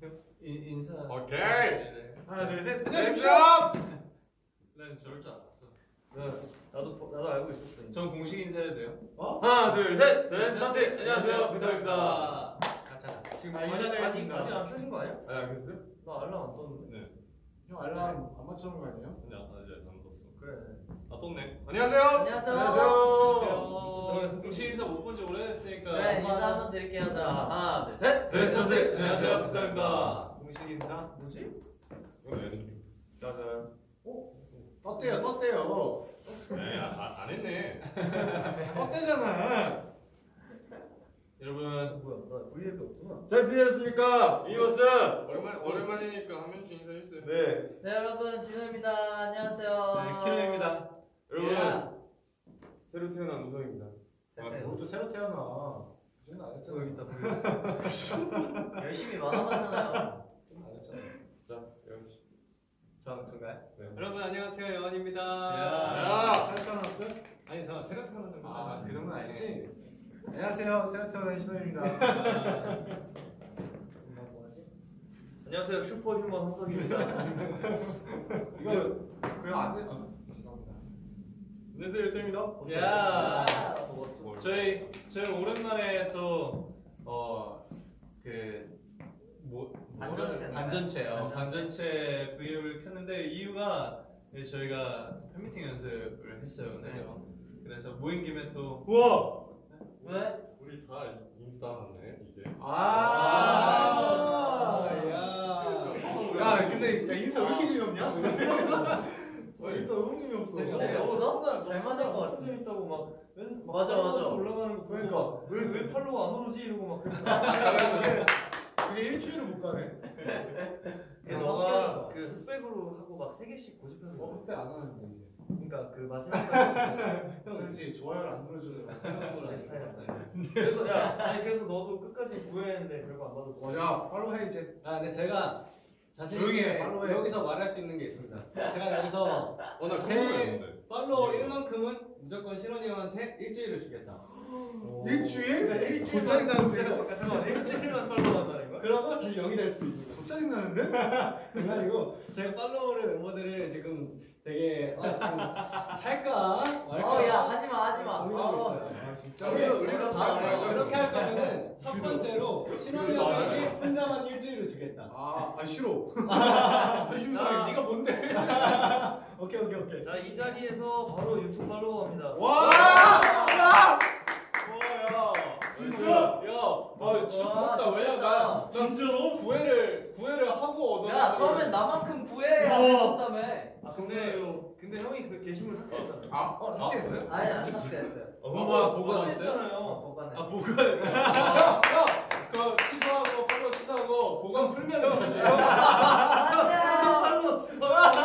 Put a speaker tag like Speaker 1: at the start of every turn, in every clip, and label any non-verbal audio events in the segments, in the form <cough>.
Speaker 1: 인, 인사.
Speaker 2: 오케이.
Speaker 3: 하나 둘 셋.
Speaker 2: 안녕하십시오.
Speaker 1: 난 저럴 줄 알았어.
Speaker 4: 네, 나도 나도 알고 있었어요.
Speaker 1: 전 공식 인사해도 돼요?
Speaker 3: 어?
Speaker 1: 하나, 둘, 셋. 넷, 다섯. 안녕하세요, 비타입니다.
Speaker 4: 가자. 지금
Speaker 3: 아,
Speaker 4: 아직
Speaker 3: 인사드리겠습니다.
Speaker 4: 아직 안 켜진 거 아니야?
Speaker 2: 아, 그랬어요?
Speaker 4: 나 알람 안 떴는데.
Speaker 2: 네.
Speaker 3: 형 알람 안 맞춰놓은 거 아니에요?
Speaker 2: 아니야, 나 이제 떴어.
Speaker 4: 그래.
Speaker 2: 아, 떴네. 안녕하세요.
Speaker 5: 안녕하세요.
Speaker 1: 안녕하세요. 공식 인사 못 본 지 오래됐으니까.
Speaker 5: 네, 인사 한번 드릴게요. 자, 하나, 둘, 셋.
Speaker 1: 넷, 다섯. 안녕하세요, 비타입니다.
Speaker 3: 공식 인사.
Speaker 4: 뭐지?
Speaker 2: 왜 했니?
Speaker 4: 짜잔.
Speaker 3: 떴대요 떴대요.
Speaker 2: 네, 아, 안 했네.
Speaker 3: 떴대잖아.
Speaker 1: 여러분,
Speaker 4: 뭐야? 나 V앱이 없구나.
Speaker 1: 잘 지내셨습니까? 이버스.
Speaker 2: 오랜만 오랜만이니까 한 명씩 인사해주세요.
Speaker 1: 네.
Speaker 5: 네, 여러분, 진호입니다. 안녕하세요.
Speaker 1: 네, 키노입니다. 여러분,
Speaker 5: 야.
Speaker 1: 새로 태어난 우성입니다.
Speaker 5: 네,
Speaker 3: 우리도 새로 태어나. 그전안
Speaker 4: 어
Speaker 3: 했잖아.
Speaker 4: 여기 있다. <laughs>
Speaker 5: 열심히 만화 봤잖아요.
Speaker 3: 안 했잖아.
Speaker 1: 자, 역시.
Speaker 4: 전 전가요?
Speaker 1: 네.
Speaker 6: 여러분 안녕하세요 여원입니다.
Speaker 1: 야.
Speaker 3: 새로 태어났어?
Speaker 6: 아니 저 새로 태어난 거
Speaker 3: 아, 그 정도는 아니지. 안녕하세요. 태어난 신호입니다.
Speaker 4: 안녕하세요 슈퍼휴먼 홍석입니다. <laughs>
Speaker 3: 이거 그냥 안 돼. 아, 죄송합니다.
Speaker 1: 안녕하세요, 유태입니다.
Speaker 4: 야.
Speaker 1: 저희 저희 오랜만에 또어그 뭐,
Speaker 5: 반전체.
Speaker 1: 반전체, 어,
Speaker 5: 반전체.
Speaker 1: 반전체 브이앱을 켰는데 이유가 저희가 팬미팅 연습을 했어요 오늘.
Speaker 5: 네.
Speaker 1: 그래서 모인 김에 또
Speaker 3: 우와.
Speaker 5: 왜?
Speaker 2: 우리 다 인스타 하네 이제.
Speaker 3: 아.
Speaker 1: 야.
Speaker 3: 야, 근데 야, 인사 왜 이렇게 재미없냐? <laughs> 와, 인사 너무 재미없어.
Speaker 5: 네, 없어? 잘 맞을 것 같은데.
Speaker 4: 재밌다고 막, 맨, 막
Speaker 5: 맞아, 맞아.
Speaker 4: 올라가는 거
Speaker 3: 그러니까.
Speaker 4: 왜왜 팔로우 안 오르지 이러고 막. <laughs>
Speaker 3: 그게, 그게 일주일을 못 가네.
Speaker 5: 아,
Speaker 4: 너가. 그 흑백으로 하고 막 세 개씩 고집해서.
Speaker 3: 어, 그때 안 하는데 이제.
Speaker 4: 그러니까 그 마지막까지
Speaker 3: 정지 <laughs> 좋아요를 안 눌러주더라고.
Speaker 4: 내 스타일이었어. 그래서 야, 아니 그래서 너도 끝까지 구애했는데 결국 안 받았지.
Speaker 3: 맞아. 바로 해 이제.
Speaker 6: 아, 네 제가 자신
Speaker 3: 조용히 해,
Speaker 6: 있게
Speaker 3: 팔로우 해.
Speaker 6: 여기서 말할 수 있는 게 있습니다. 제가 여기서
Speaker 2: 어나
Speaker 6: 새-
Speaker 2: 궁금했는데.
Speaker 6: 팔로워 1만큼은 무조건 신원이 형한테 일주일을 주겠다.
Speaker 3: 일주일?
Speaker 4: 일주일
Speaker 3: 곧 짜증 나는데.
Speaker 4: 잠깐만 일주일만 팔로우 한다는 거야?
Speaker 6: 그러고 다시 0이 될 수도
Speaker 3: 곧 짜증 나는데? <laughs>
Speaker 6: 그래가지고 제가 팔로워를 멤버들을 지금 되게 아, 지금 할까 말까
Speaker 5: 어, 야, 하지 마, 하지 마.
Speaker 6: 고민하고
Speaker 5: 어.
Speaker 6: 있어요.
Speaker 3: 아 진짜.
Speaker 2: 자, 우리가 우리가 다
Speaker 5: 아,
Speaker 2: 말고
Speaker 6: 그렇게 할 거면은 첫 번째로 신원이 형에게 혼자만 일주일을 주겠다.
Speaker 3: 아, 아 싫어. <laughs> 자존심. 상해. 네가 뭔데? <laughs>
Speaker 6: 오케이 오케이 오케이.
Speaker 4: 자 이 자리에서 바로 유튜브 팔로우합니다.
Speaker 3: 와!
Speaker 1: 진짜? 야, 나 진짜
Speaker 5: 와,
Speaker 1: 부럽다. 왜냐 나
Speaker 3: 진짜로?
Speaker 1: 구애를 구애를 하고 얻어.
Speaker 5: 야, 처음엔 나만큼 구해야 했었다며.
Speaker 4: 아 근데 근데 형이 그 게시물 삭제했잖아.
Speaker 2: 아,
Speaker 3: 어, 삭제했어요?
Speaker 5: 아니, 안 삭제했어요.
Speaker 1: 어, 보고 보고 왔어요?
Speaker 4: 삭제했잖아요.
Speaker 5: 보관해.
Speaker 1: 아 보관. 그거 취소하고 팔로우 취소하고 보관 풀면 다시.
Speaker 5: 맞아.
Speaker 4: 팔로우 취소.
Speaker 1: 아.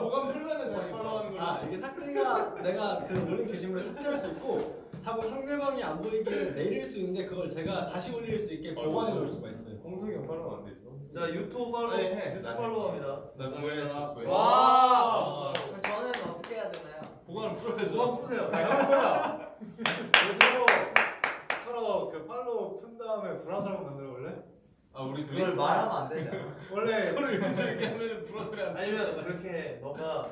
Speaker 1: 보관.
Speaker 6: 아 내가 그 올린 게시물을 삭제할 수 있고 하고 상대방이 안 보이게 내릴 수 있는데 그걸 제가 다시 올릴 수 있게 보관해 놓을 수가 있어요.
Speaker 1: 홍석이 형 팔로우 안돼 있어?
Speaker 4: 자 유튜브 팔로우
Speaker 1: 네, 해.
Speaker 4: 유튜브 팔로우 합니다.
Speaker 1: 나 구애했어. 구애.
Speaker 5: 와. 그럼 저는 어떻게 해야 되나요?
Speaker 1: 보관을 풀어야죠.
Speaker 4: 누가 부르세요?
Speaker 3: 서로 서로 그 팔로우 푼 다음에 불화설만 만들어 볼래?
Speaker 1: 아 우리 둘이.
Speaker 5: 그걸 말하면 안 되잖아. <laughs>
Speaker 3: 원래
Speaker 1: 그걸 여기서 얘기하면 돼.
Speaker 4: 아니면 그렇게 너가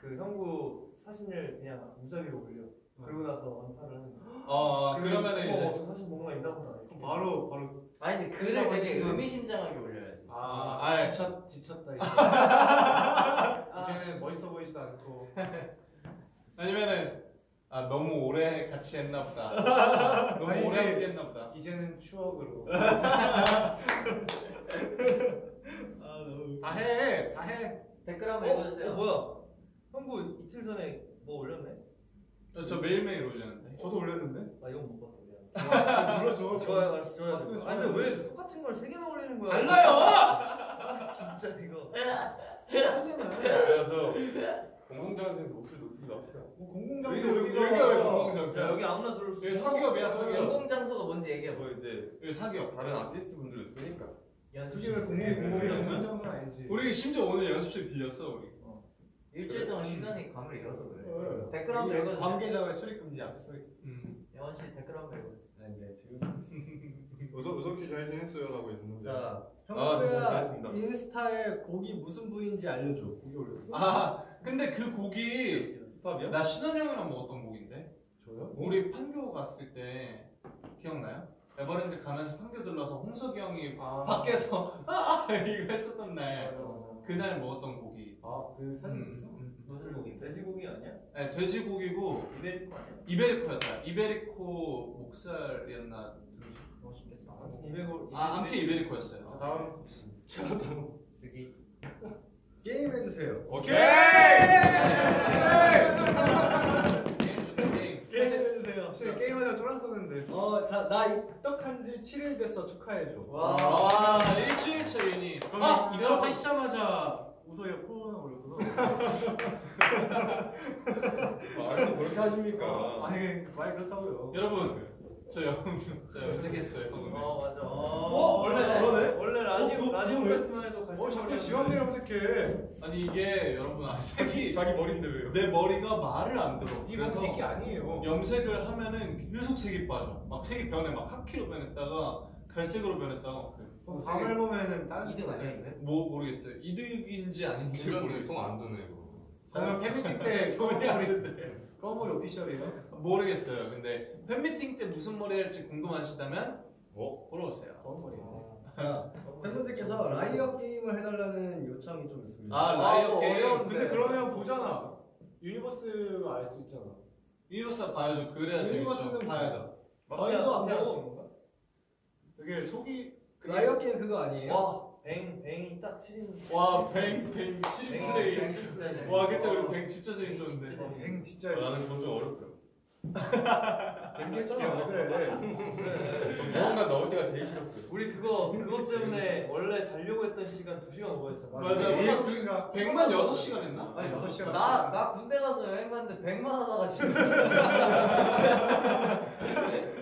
Speaker 4: 그 형구 사진을 그냥 무작위로 올려. 그러고 나서 언파를 하는 거야.
Speaker 1: 어, 그러면은
Speaker 4: 어,
Speaker 1: 이제
Speaker 4: 저 사진 뭔가 있나 보다. 이렇게.
Speaker 3: 바로 바로
Speaker 5: 아니지, 글을 되게 의미심장하게 올려야지.
Speaker 3: 아,
Speaker 1: 아,
Speaker 3: 지쳤 지쳤다 이제. <laughs> 이제는 멋있어 보이지도 않고. <laughs>
Speaker 1: 아니면은 아 너무 오래 같이 했나 보다. <laughs> 너무
Speaker 3: 아니지.
Speaker 1: 오래 함께 했나 보다.
Speaker 3: 이제는 추억으로.
Speaker 1: 아 너무.
Speaker 3: 다 해, 다 해.
Speaker 5: 댓글
Speaker 4: 어,
Speaker 5: 한번 읽어주세요.
Speaker 4: 어 뭐야? 형구 이틀 전에 뭐 올렸네?
Speaker 1: 저, 저 매일매일 올렸는데.
Speaker 3: 저도 올렸는데.
Speaker 4: 아 이건 못 봤다.
Speaker 3: 아, 눌러줘.
Speaker 4: 좋아요, 알았어, 좋아요.
Speaker 3: 봤으면
Speaker 4: 아 근데
Speaker 3: 좋아요.
Speaker 4: 왜 똑같은 걸 세 개나 올리는 거야?
Speaker 3: 달라요.
Speaker 4: 아 진짜 이거.
Speaker 3: 하잖아.
Speaker 1: 그래서
Speaker 2: 공공장소에서 목소리 높이기 나쁘다.
Speaker 3: 뭐 공공장소
Speaker 1: 여기, 여기,
Speaker 3: 여기가
Speaker 1: 왜 공공장소야?
Speaker 4: 자 여기 아무나 들을 수
Speaker 1: 여기
Speaker 4: 있어.
Speaker 1: 사기업이야 사기업.
Speaker 5: 공공장소가 뭔지 얘기해봐.
Speaker 2: 뭐 이제 여기 사기업 다른 아티스트 분들 쓰니까.
Speaker 3: 왜 공공이 공공이 공공장소는 아니지.
Speaker 1: 우리 심지어 오늘 연습실 빌렸어 우리.
Speaker 5: 일주일 동안 쉬더니 감을 잃어서 그래.
Speaker 3: 어.
Speaker 5: 댓글 한번
Speaker 6: 이
Speaker 5: 읽어주세요.
Speaker 6: 관계자의 출입 금지 앞에 써있지.
Speaker 1: 음.
Speaker 5: 영원 씨 댓글 한번 읽어주세요.
Speaker 6: 네, 지금. <laughs>
Speaker 2: 우석 우석 씨잘 지냈어요라고 했는데.
Speaker 6: 자,
Speaker 2: 아, 잘했습니다.
Speaker 6: 인스타에 곡이 무슨 부인지 알려줘. 곡이 올렸어?
Speaker 1: 아 근데 그 곡이
Speaker 2: 힙합이야?
Speaker 1: 나 신원형이랑 먹었던 곡인데
Speaker 6: 저요?
Speaker 1: 우리 판교 갔을 때 기억나요? 에버랜드 가면서 판교 들러서 홍석이 형이
Speaker 6: 아,
Speaker 1: 밖에서 <laughs> 아 이거 했었던 날
Speaker 6: 맞아, 맞아.
Speaker 1: 그날 먹었던 곡이
Speaker 6: 아, 그 사진
Speaker 1: 음,
Speaker 6: 있어?
Speaker 1: 음.
Speaker 5: 무슨 곡인데?
Speaker 3: 돼지고기 아니야?
Speaker 1: 네, 돼지고기고
Speaker 3: 이베리코 아니야?
Speaker 1: 이베리코였다 이베리코 목살이었나
Speaker 5: 멋있겠어.
Speaker 3: 아무튼 이베고
Speaker 1: 아 아무튼 이베리코였어요
Speaker 6: 다음
Speaker 2: 제가 다음.
Speaker 5: 쓰기.
Speaker 6: 게임 해주세요.
Speaker 2: 오케이.
Speaker 1: 게임
Speaker 6: 게임 해주세요.
Speaker 3: 사실 게임하자 쫄았었는데
Speaker 6: 어, 자, 나 입덕한 지 7일 됐어. 축하해줘.
Speaker 5: 와.
Speaker 1: 와 일주일 차 유닛
Speaker 3: 그럼
Speaker 1: 아
Speaker 3: 이-
Speaker 1: 여러분
Speaker 3: 입덕하시자마자 우석이가 코로나 걸렸구나
Speaker 2: 말도 그렇게 하십니까?
Speaker 3: 아니 말 그렇다고요
Speaker 1: 여러분 저 영, 저 염색했어요 오늘.
Speaker 3: 어 맞아
Speaker 6: 어,
Speaker 3: 원래
Speaker 6: 그러네?
Speaker 3: 원래 라디오
Speaker 6: 어, 그-
Speaker 3: 라디오까지만 해도 갈색
Speaker 6: 어, 자꾸. 지갑내려 염색해.
Speaker 1: 아니 이게 여러분 아 색이
Speaker 2: 자기 머리인데 왜요?
Speaker 1: 내 머리가 말을 안 들어
Speaker 6: 이
Speaker 1: 그래서
Speaker 6: 니게 아니에요.
Speaker 1: 염색을 하면은 계속 색이 빠져 막 색이 변해 막 카키로 변했다가 갈색으로 변했다가 막 그래.
Speaker 3: 그럼 다음 앨범에는 다른
Speaker 5: 이득 아니야, 이거?
Speaker 1: 뭐 모르겠어요. 이득인지 아닌지 모르겠어요.
Speaker 2: 통안 드네 이거.
Speaker 3: 그러면 팬미팅 때 검은 머리 검은 머리 오피셜이에요?
Speaker 1: 모르겠어요. 근데 팬미팅 때 무슨 머리 할지 궁금하시다면
Speaker 2: 어?
Speaker 1: 보러 오세요.
Speaker 3: 검은 머리
Speaker 6: 자, 팬분들께서 liar 게임을 해달라는 요청이 좀 있습니다.
Speaker 1: 아 liar
Speaker 5: 아,
Speaker 1: 게임?
Speaker 5: 어려운데.
Speaker 3: 근데 그러면 보잖아. 유니버스가 알 수 있잖아.
Speaker 1: 유니버스 봐야죠. 그래야 재밌죠.
Speaker 6: 유니버스는 봐야죠.
Speaker 3: 마피아,
Speaker 6: 저희도 안 보고.
Speaker 3: 그게 속이
Speaker 6: liar 게임 그거 아니에요?
Speaker 3: 와 Bang, Bang이 딱 7인
Speaker 1: 와 Bang Bang 7 플레이.
Speaker 5: Bang 진짜 재밌어.
Speaker 1: 와 그때 우리 Bang 진짜 재밌었는데.
Speaker 3: Bang 진짜
Speaker 2: 아, 나는 그건 좀 어렵더라. <laughs>
Speaker 3: 재밌게 했잖아 왜 그래?
Speaker 2: 저 무언가 넣을 때가 제일 싫었어요.
Speaker 3: 우리 그거 그것 때문에 원래 자려고 했던 시간 2시간 오버했잖아.
Speaker 1: 맞아,
Speaker 3: 일곱
Speaker 1: 우리 그-
Speaker 3: 시간.
Speaker 1: 100만 6시간 했나?
Speaker 3: 아니 6시간.
Speaker 5: 나, 나 군대 가서 여행 갔는데 100만 하다가 지금. <laughs>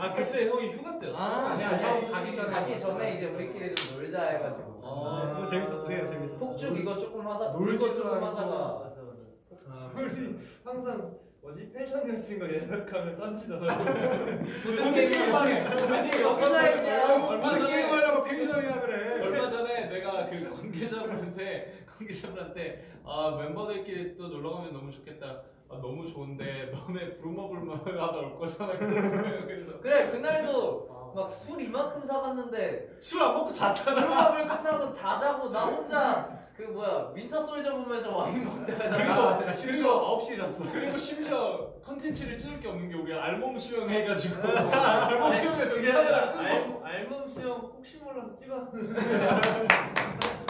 Speaker 1: 아 그때 형이 휴가 때였어?
Speaker 3: 아니야, 형 가기 전에
Speaker 5: 가기 전에 이제 우리끼리 좀 놀자 해가지고.
Speaker 6: 아, 그거 재밌었어요. 재밌었어.
Speaker 5: 폭죽 이거 조금 하다
Speaker 3: 놀줄
Speaker 5: 조금 하다가.
Speaker 3: 맞아 맞아.
Speaker 1: 아,
Speaker 3: 우리 항상 뭐지? 펜션 같은 거 예약하면 딴치잖아.
Speaker 5: 부든 게임 아니 여기서 했냐?
Speaker 1: 얼마 전에
Speaker 3: 하려고 펜션이야 그래.
Speaker 1: 얼마 전에 내가 그 관계자분한테 관계자분한테 아 멤버들끼리 또 놀러 가면 너무 좋겠다. 아 너무 좋은데 너네 부르마블만 하다 올 거잖아. <laughs> 그래서
Speaker 5: 그래 그날도 막 술 이만큼 사갔는데
Speaker 1: 술 안 먹고 잤잖아.
Speaker 5: 드라마를 끝나고 다 자고 나 혼자 그 뭐야 윈터 솔저 보면서 와인 먹다가 자고
Speaker 1: 그리고
Speaker 3: 심지어 9시에 잤어.
Speaker 1: 그리고 심지어 컨텐츠를 찍을 게 없는 게 우리 알몸 수영 해가지고. <laughs> 알몸 수영에서 카메라 끄고.
Speaker 3: 알, 알몸 수영 혹시 몰라서 찍었는데 <laughs>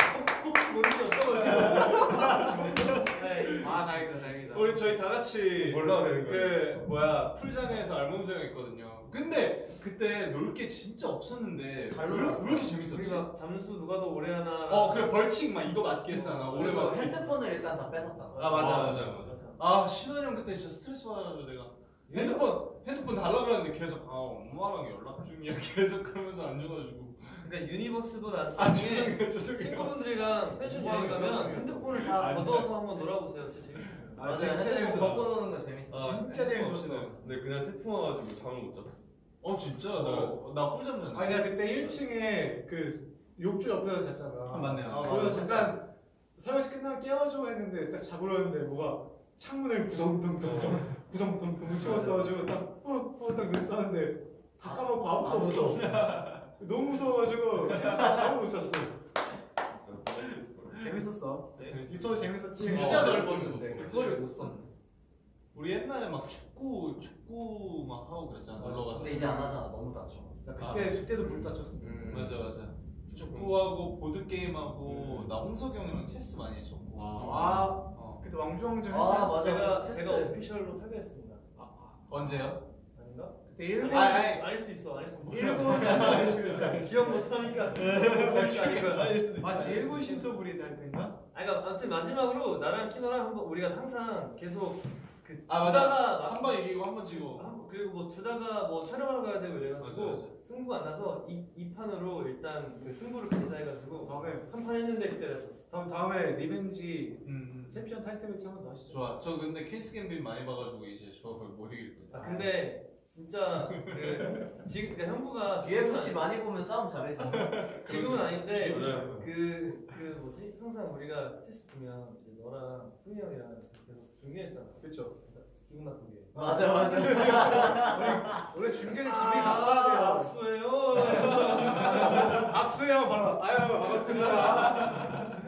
Speaker 3: 아 다행이다 다행이다
Speaker 1: 우리 저희 다 같이
Speaker 2: 몰라야 되는.
Speaker 1: 그 뭐야 풀장에서 알몸 수영 했거든요. 근데 그때 놀 게 진짜 없었는데
Speaker 5: 잘
Speaker 1: 왜,
Speaker 5: 놀았어.
Speaker 1: 왜 이렇게 재밌었지?
Speaker 3: 우리가 잠수 누가 더 오래 하나
Speaker 1: 어 그래 벌칙 막 이거 맞게 했잖아 오래
Speaker 5: 그리고
Speaker 1: 맞게
Speaker 5: 핸드폰을 일단 다 뺏었잖아.
Speaker 1: 아 맞아
Speaker 2: 아,
Speaker 1: 맞아
Speaker 2: 맞아.
Speaker 1: 아 신원이 형 그때 진짜 스트레스 받아가지고 내가 핸드폰 핸드폰 달라 그러는데 계속 아 엄마랑 연락 중이야 <laughs> 계속 그러면서 안 줘가지고
Speaker 3: 그러니까 유니버스도
Speaker 1: 나아
Speaker 3: 나중에
Speaker 1: 죄송해요 죄송해요
Speaker 3: 친구분들이랑 펜션 여행 가면 핸드폰을 다
Speaker 1: 아니야.
Speaker 3: 걷어서 한번 놀아보세요 진짜 재밌었어요
Speaker 6: 아,
Speaker 5: 맞아
Speaker 6: 진짜 재밌었어.
Speaker 5: 먹고 노는 거 재밌어.
Speaker 1: 아,
Speaker 6: 진짜
Speaker 1: 핸드폰
Speaker 6: 재밌었어.
Speaker 2: 근데 그날 태풍 와가지고 잠을 못 잤어.
Speaker 1: 어 진짜
Speaker 3: 어.
Speaker 1: 나나 꿀잠 잤네
Speaker 3: 아니 내가 그때 1층에 그 욕조 옆에서 잤잖아
Speaker 1: 아, 맞네요
Speaker 5: 아,
Speaker 3: 그래서
Speaker 5: 맞아.
Speaker 3: 잠깐 설거지 끝나면 깨워줘 했는데 딱 자고 일어났는데 뭐가 창문을 구덩덩덩덩 구덩덩덩 치웠어가지고 딱어어딱 냈다는데 다 까먹고 아무것도 없어 너무 무서워가지고 잠을 못 잤어 재밌었어
Speaker 1: 재밌었어.
Speaker 3: 유튜브 재밌었지
Speaker 5: 진짜
Speaker 1: 어,
Speaker 5: 넓었는데
Speaker 1: 재밌었어.
Speaker 5: 그걸 못 썼네.
Speaker 1: 우리 옛날에 막 축구 축구 막 하고 그랬잖아 놀러 가서
Speaker 5: 근데 이제 안 하잖아 너무 다쳐.
Speaker 3: 나 그때 그때도 불 다쳤어
Speaker 1: 음, 맞아 맞아 축구하고 보드 게임하고 나 홍석이 형이랑 체스 많이 했었고
Speaker 3: 아
Speaker 1: 어.
Speaker 3: 그때 왕중왕전
Speaker 5: 아,
Speaker 3: 했나?
Speaker 5: 맞아.
Speaker 3: 제가
Speaker 5: 체스.
Speaker 3: 제가 official로 패배했습니다
Speaker 1: 언제요?
Speaker 3: 일본
Speaker 1: 아, 아니.
Speaker 3: 아닐 수도 있어 아닐 수도 있어 일본 <laughs> 기억 못하니까 기억 못하니까 아닌 거야
Speaker 6: 아닐 수도 있어.
Speaker 3: 마치 일본 신토 브리드 할 때인가? 아 그러니까 아무튼 마지막으로 나랑 키노랑 한번 우리가 항상 계속
Speaker 4: 그
Speaker 1: 아.
Speaker 4: 두다가
Speaker 1: 한 번 이기고 한 번 지고.
Speaker 4: 한- 그리고 뭐 두다가 뭐 촬영하러 가야 되고 이래가지고
Speaker 1: 맞아, 맞아.
Speaker 4: 승부 안 나서 이, 이 판으로 일단 그 승부를 가자해가지고
Speaker 3: 다음에
Speaker 4: 한 판 했는데 그때 내가 졌어.
Speaker 3: 다음 다음에 revenge
Speaker 1: 음.
Speaker 3: 챔피언 타이틀 매치 한번 더 하시죠.
Speaker 1: 좋아. 저 근데 퀸스 갬빗 많이 봐가지고 이제 저 그걸 못 이길 거예요.
Speaker 4: 아 근데 진짜 그 지금 그러니까 형부가
Speaker 5: UFC 많이 보면 싸움 잘해지.
Speaker 4: 지금은 아닌데
Speaker 2: 맞아요.
Speaker 4: 그, 그 뭐지? 항상 우리가 테스트 보면 이제 너랑 훈이 형이랑 계속 중계했잖아.
Speaker 3: 그렇죠.
Speaker 4: 기분 나쁘게.
Speaker 5: 맞아 맞아.
Speaker 3: 원래 중계는 기분이
Speaker 4: 아,
Speaker 3: 나빠야 돼요.
Speaker 4: 악수예요.
Speaker 3: 악수야 바로. 아유 반갑습니다.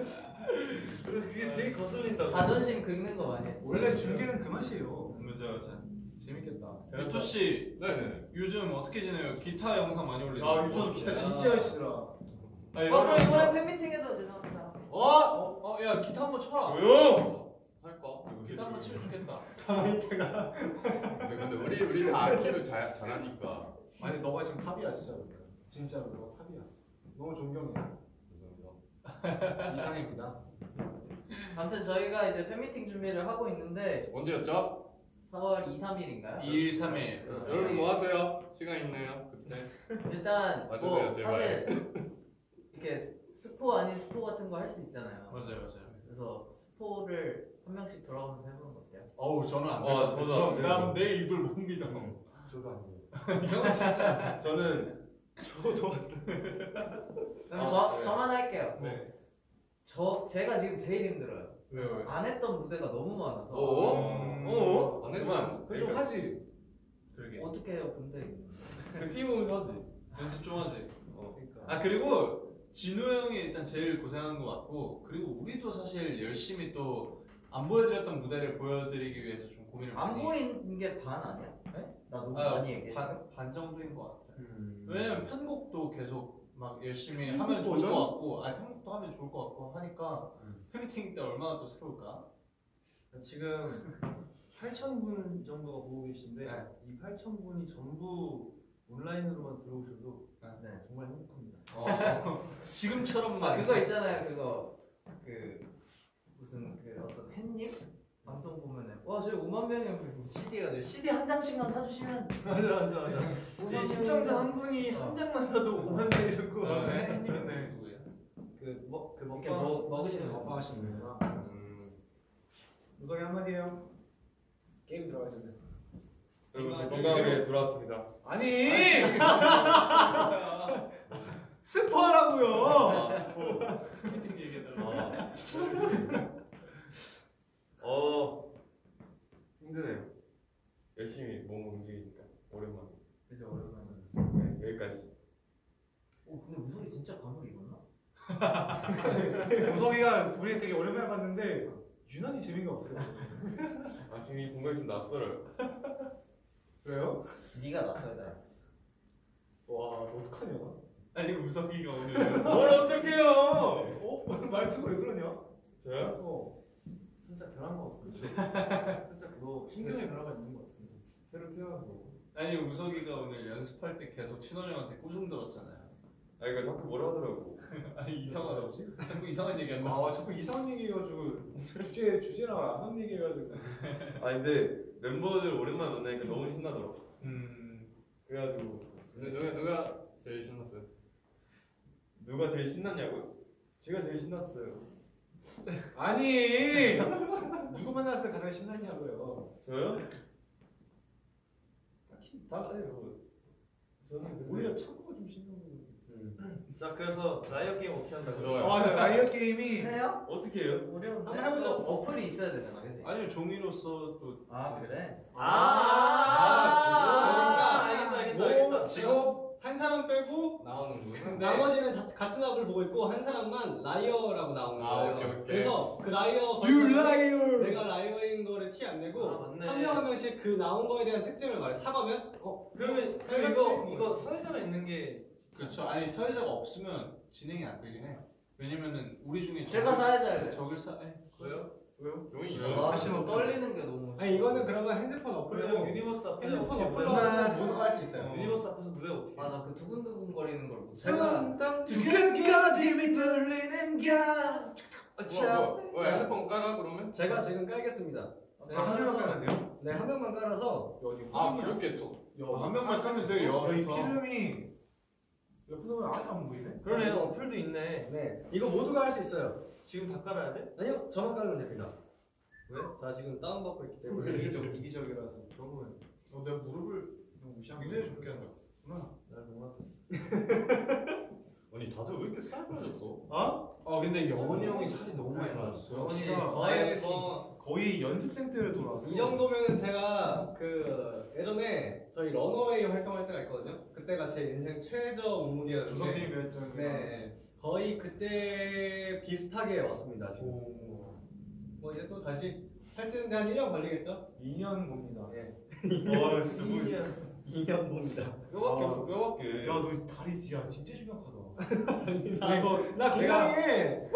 Speaker 4: 그게 되게 거슬린다고.
Speaker 5: 자존심 긁는 거 많이.
Speaker 3: 원래 중계는 그 맛이에요.
Speaker 1: 맞아 맞아.
Speaker 3: 재밌겠다.
Speaker 1: 유토 씨
Speaker 2: 네네.
Speaker 1: 요즘 어떻게 지내요? 기타 영상 많이 올리죠.
Speaker 3: 아 유튜브 기타 진짜 하시더라.
Speaker 1: 아,
Speaker 5: 어 그럼? 이번에 팬미팅에도 죄송합니다.
Speaker 1: 어? 어? 야 기타 한번 쳐라.
Speaker 2: 조용.
Speaker 7: 할까?
Speaker 1: 기타 한번 치면 좋겠다.
Speaker 7: 근데, 근데 우리 우리 다 악기를 잘 잘하니까.
Speaker 3: 아니 너가 지금 탑이야 진짜로. 진짜로 너 탑이야. 너무 존경해.
Speaker 7: 죄송합니다.
Speaker 3: 이상입니다.
Speaker 5: 아무튼 저희가 이제 팬미팅 준비를 하고 있는데
Speaker 7: 언제였죠?
Speaker 5: 4월 2, 3일인가요?
Speaker 1: 2일 3일.
Speaker 7: 여러분 뭐 하세요? 시간 있네요. 그때.
Speaker 5: 일단 뭐
Speaker 7: 와주세요, 제발.
Speaker 5: 사실 이렇게 스포 아닌 스포 같은 거 할 수 있잖아요.
Speaker 1: 맞아요 맞아요.
Speaker 5: 그래서 스포를 한 명씩 돌아가면서 해보는 거 어때요?
Speaker 1: 어우 저는 안
Speaker 2: 어,
Speaker 1: 돼요.
Speaker 2: 저도 안 돼요.
Speaker 1: 난내 입을 못 믿어.
Speaker 3: 저도 안 돼요.
Speaker 1: 형은 진짜.
Speaker 2: 저는
Speaker 3: 저도
Speaker 5: 그럼
Speaker 2: 아,
Speaker 5: 저
Speaker 2: 네.
Speaker 5: 저만 할게요.
Speaker 1: 네.
Speaker 5: 저 제가 지금 제일 힘들어요. 안 했던 무대가 너무 많아서
Speaker 2: 어?
Speaker 1: 음.
Speaker 2: 어?
Speaker 7: 안
Speaker 2: 그만.
Speaker 3: 그좀 하지.
Speaker 1: 그러게.
Speaker 5: 어떻게 해요, 근데?
Speaker 2: 그 팀은 하지.
Speaker 1: 연습 좀 하지.
Speaker 2: 어.
Speaker 1: 아 그리고 진우 형이 일단 제일 고생한 것 같고 그리고 우리도 사실 열심히 또 안 보여드렸던 무대를 보여드리기 위해서 좀 고민을
Speaker 5: 안
Speaker 1: 많이.
Speaker 5: 보이는 게반 아니야?
Speaker 1: 네?
Speaker 5: 나 너무
Speaker 1: 아,
Speaker 5: 많이 얘기해.
Speaker 1: 반, 반 정도인 것 같아요.
Speaker 3: 음.
Speaker 1: 왜냐면 편곡도 계속 막 열심히
Speaker 3: 편곡
Speaker 1: 하면 좋을? 것 같고, 아니 편곡도 하면 좋을 것 같고 하니까
Speaker 3: 음.
Speaker 1: 팬미팅 때 얼마나 또 새로울까?
Speaker 4: 지금 8,000분 정도가 보고 계신데
Speaker 1: 네.
Speaker 4: 이 8,000분이 전부 온라인으로만 들어오셔도
Speaker 5: 네.
Speaker 4: 정말 행복합니다.
Speaker 1: 어, <laughs> 지금처럼만.
Speaker 5: 아 그거 있잖아요, 그거 그 무슨 그 어떤 햇님 방송 보면은 와 저희 5만 명이 뭐 CD가 돼. CD 한 장씩만 사주시면 <laughs>
Speaker 4: 맞아 맞아 맞아.
Speaker 5: 5만
Speaker 4: 이 시청자 한 분이
Speaker 5: 어.
Speaker 4: 한 장만 사도 5만 장이 됐고
Speaker 1: 어, 팬님인데?
Speaker 4: 그 먹 그
Speaker 5: 이렇게
Speaker 4: 먹방
Speaker 5: 먹 먹으시는 거.
Speaker 3: 먹방하시는 거구나.
Speaker 2: 음.
Speaker 3: 우성이 한마디 해요. 게임 들어가기 전에.
Speaker 2: 여러분 제 건강하게 돌아왔습니다.
Speaker 3: 아니! 스포하라고요.
Speaker 1: 얘기해달라.
Speaker 2: 아. 어 힘드네요. 열심히 몸 움직이니까 오랜만에.
Speaker 5: 그래서 오랜만에.
Speaker 2: 네, 여기까지.
Speaker 5: 오 근데 우석이 진짜 감을 입었나?
Speaker 3: 우성이가 우리 되게 오랜만에 봤는데 유난히 재미가 없어요.
Speaker 2: 아 지금 이 공간이 좀 낯설어요.
Speaker 3: 왜요?
Speaker 5: 네가 낯설다.
Speaker 3: 와, 너 어떡하냐?
Speaker 1: 아니 우석이가 오늘
Speaker 2: 뭘 어떡해요?
Speaker 3: 어? 말투가 왜 그러냐?
Speaker 2: 저요?
Speaker 3: 어.
Speaker 4: 진짜 변한 거 같습니다. 살짝 너 신경의 변화가 있는 것 같습니다.
Speaker 2: 새로 태어나서.
Speaker 1: 아니 우석이가 오늘 연습할 때 계속 신원형한테 꾸중 들었잖아요.
Speaker 2: 아 이거 자꾸 뭐라 하더라고. <laughs>
Speaker 1: 아니 이상하다고 자꾸 이상한 얘기 한다.
Speaker 3: 아, 자꾸 이상한 얘기 해가지고 주제 주제랑 안 맞는 얘기 해가지고. <laughs>
Speaker 2: 아 근데 멤버들 오랜만에 만나니까 너무 신나더라고.
Speaker 1: 음.
Speaker 2: 그래가지고
Speaker 7: 근데 누가 누가 제일 신났어요?
Speaker 2: 누가 제일 신났냐고요? 제가 제일 신났어요.
Speaker 3: 아니 누구 만났을 때 가장 신났냐고요.
Speaker 2: 저요? 다 아니 뭐 저는
Speaker 3: 오히려 창구가 좀 거.
Speaker 4: 자 그래서 liar 게임 어떻게 한다고?
Speaker 7: 좋아요.
Speaker 3: 아, 맞아. liar 게임이
Speaker 5: 해요?
Speaker 2: 어떻게 해요?
Speaker 5: 어려운데.
Speaker 3: 한번 해보죠.
Speaker 5: 어플이 있어야 되잖아, 그지?
Speaker 1: 아니 종이로서 또
Speaker 5: 아 그래?
Speaker 4: 아,
Speaker 6: 아,
Speaker 4: 알겠다 알겠다
Speaker 6: 뭐,
Speaker 4: 알겠다.
Speaker 6: 직업 한 사람 빼고
Speaker 7: 나오는 분. <laughs>
Speaker 6: 네. 나머지는 다, 같은 합을 보고 있고 한 사람만 liar라고 나오는
Speaker 7: 아,
Speaker 6: 거예요.
Speaker 7: 오케이, 오케이.
Speaker 6: 그래서 그 liar
Speaker 3: You
Speaker 6: 걸쳐서
Speaker 3: liar.
Speaker 6: 내가 liar인 거를 티 안 내고
Speaker 4: 아, 맞네.
Speaker 6: 한명한 명씩 그 나온 거에 대한 특징을 말해. 사과면 어
Speaker 4: 그러면 그럼 이거
Speaker 6: 뭐.
Speaker 4: 이거 사회자가 있는 게
Speaker 1: 그렇죠. 아니 사회자가 없으면 진행이 안 되긴 해요. 왜냐면은 우리 중에
Speaker 5: 제가 사회자예요.
Speaker 1: 적을 사. 예.
Speaker 4: 왜요?
Speaker 3: 왜요?
Speaker 5: 아,
Speaker 7: 있어.
Speaker 3: 자신 없죠.
Speaker 5: 떨리는 게 너무.
Speaker 6: 아니 이거는 그러면 핸드폰 어플로
Speaker 4: 유니버스 앞에
Speaker 6: 핸드폰
Speaker 4: 어떻게
Speaker 6: 어플로 하면 모두가 할 수 있어요.
Speaker 4: 유니버스 앞에서 무대 어떻게? 해?
Speaker 5: 아나 그 두근두근 거리는 걸 못.
Speaker 6: 제가
Speaker 3: 두근두근 힘이 들리는 가.
Speaker 7: 뭐, 뭐, 뭐, 핸드폰 까나 그러면?
Speaker 6: 제가 지금 깔겠습니다. 네,
Speaker 3: 한 명만 깔면 돼요?
Speaker 6: 네, 한 명만 깔아서
Speaker 7: 아 그렇게
Speaker 1: 또한 명만 까면 돼요.
Speaker 3: 여기 필름이 옆에서 보면 아예 안 보이네?
Speaker 4: 그러네 어플도 있네.
Speaker 6: 네, 이거 모두가 할 수 있어요.
Speaker 4: 지금 다 깔아야 돼?
Speaker 6: 아니요, 저만 깔면 됩니다.
Speaker 4: 왜?
Speaker 6: 자, 지금 다운받고 있기 때문에
Speaker 3: 이기적,
Speaker 6: 이기적이라서.
Speaker 4: 그러면
Speaker 3: 어, 내가 무릎을 너무 무시한 굉장히 좋게 한다.
Speaker 4: 날 농락했어. <laughs>
Speaker 7: 아니 다들 왜 이렇게 살 빠졌어?
Speaker 3: 아?
Speaker 1: 어 근데 영훈이 형이 살이 너무 많이 빠졌어.
Speaker 6: 역시
Speaker 3: 아,
Speaker 6: 거의 뭐
Speaker 3: 거의 연습생 때를 돌아왔어.
Speaker 6: 이 정도면 제가 그 예전에 저희 런어웨이 활동할 때가 있거든요. 그때가 제 인생 최저 운동이었는데
Speaker 3: 조선님이 그랬잖아요.
Speaker 6: 네, 거의 그때 비슷하게 왔습니다 지금. 뭐 이제 또 다시 살찌는데 한 1년 걸리겠죠?
Speaker 3: 2년 봅니다.
Speaker 6: 네.
Speaker 3: 와, 진짜 뭐.
Speaker 6: 2년 봅니다.
Speaker 7: 뼈밖에
Speaker 3: 아.
Speaker 7: 없어 뼈밖에.
Speaker 3: 야, 너 다리 진짜 진짜 중요하다. 나 이거
Speaker 6: 나 건강해.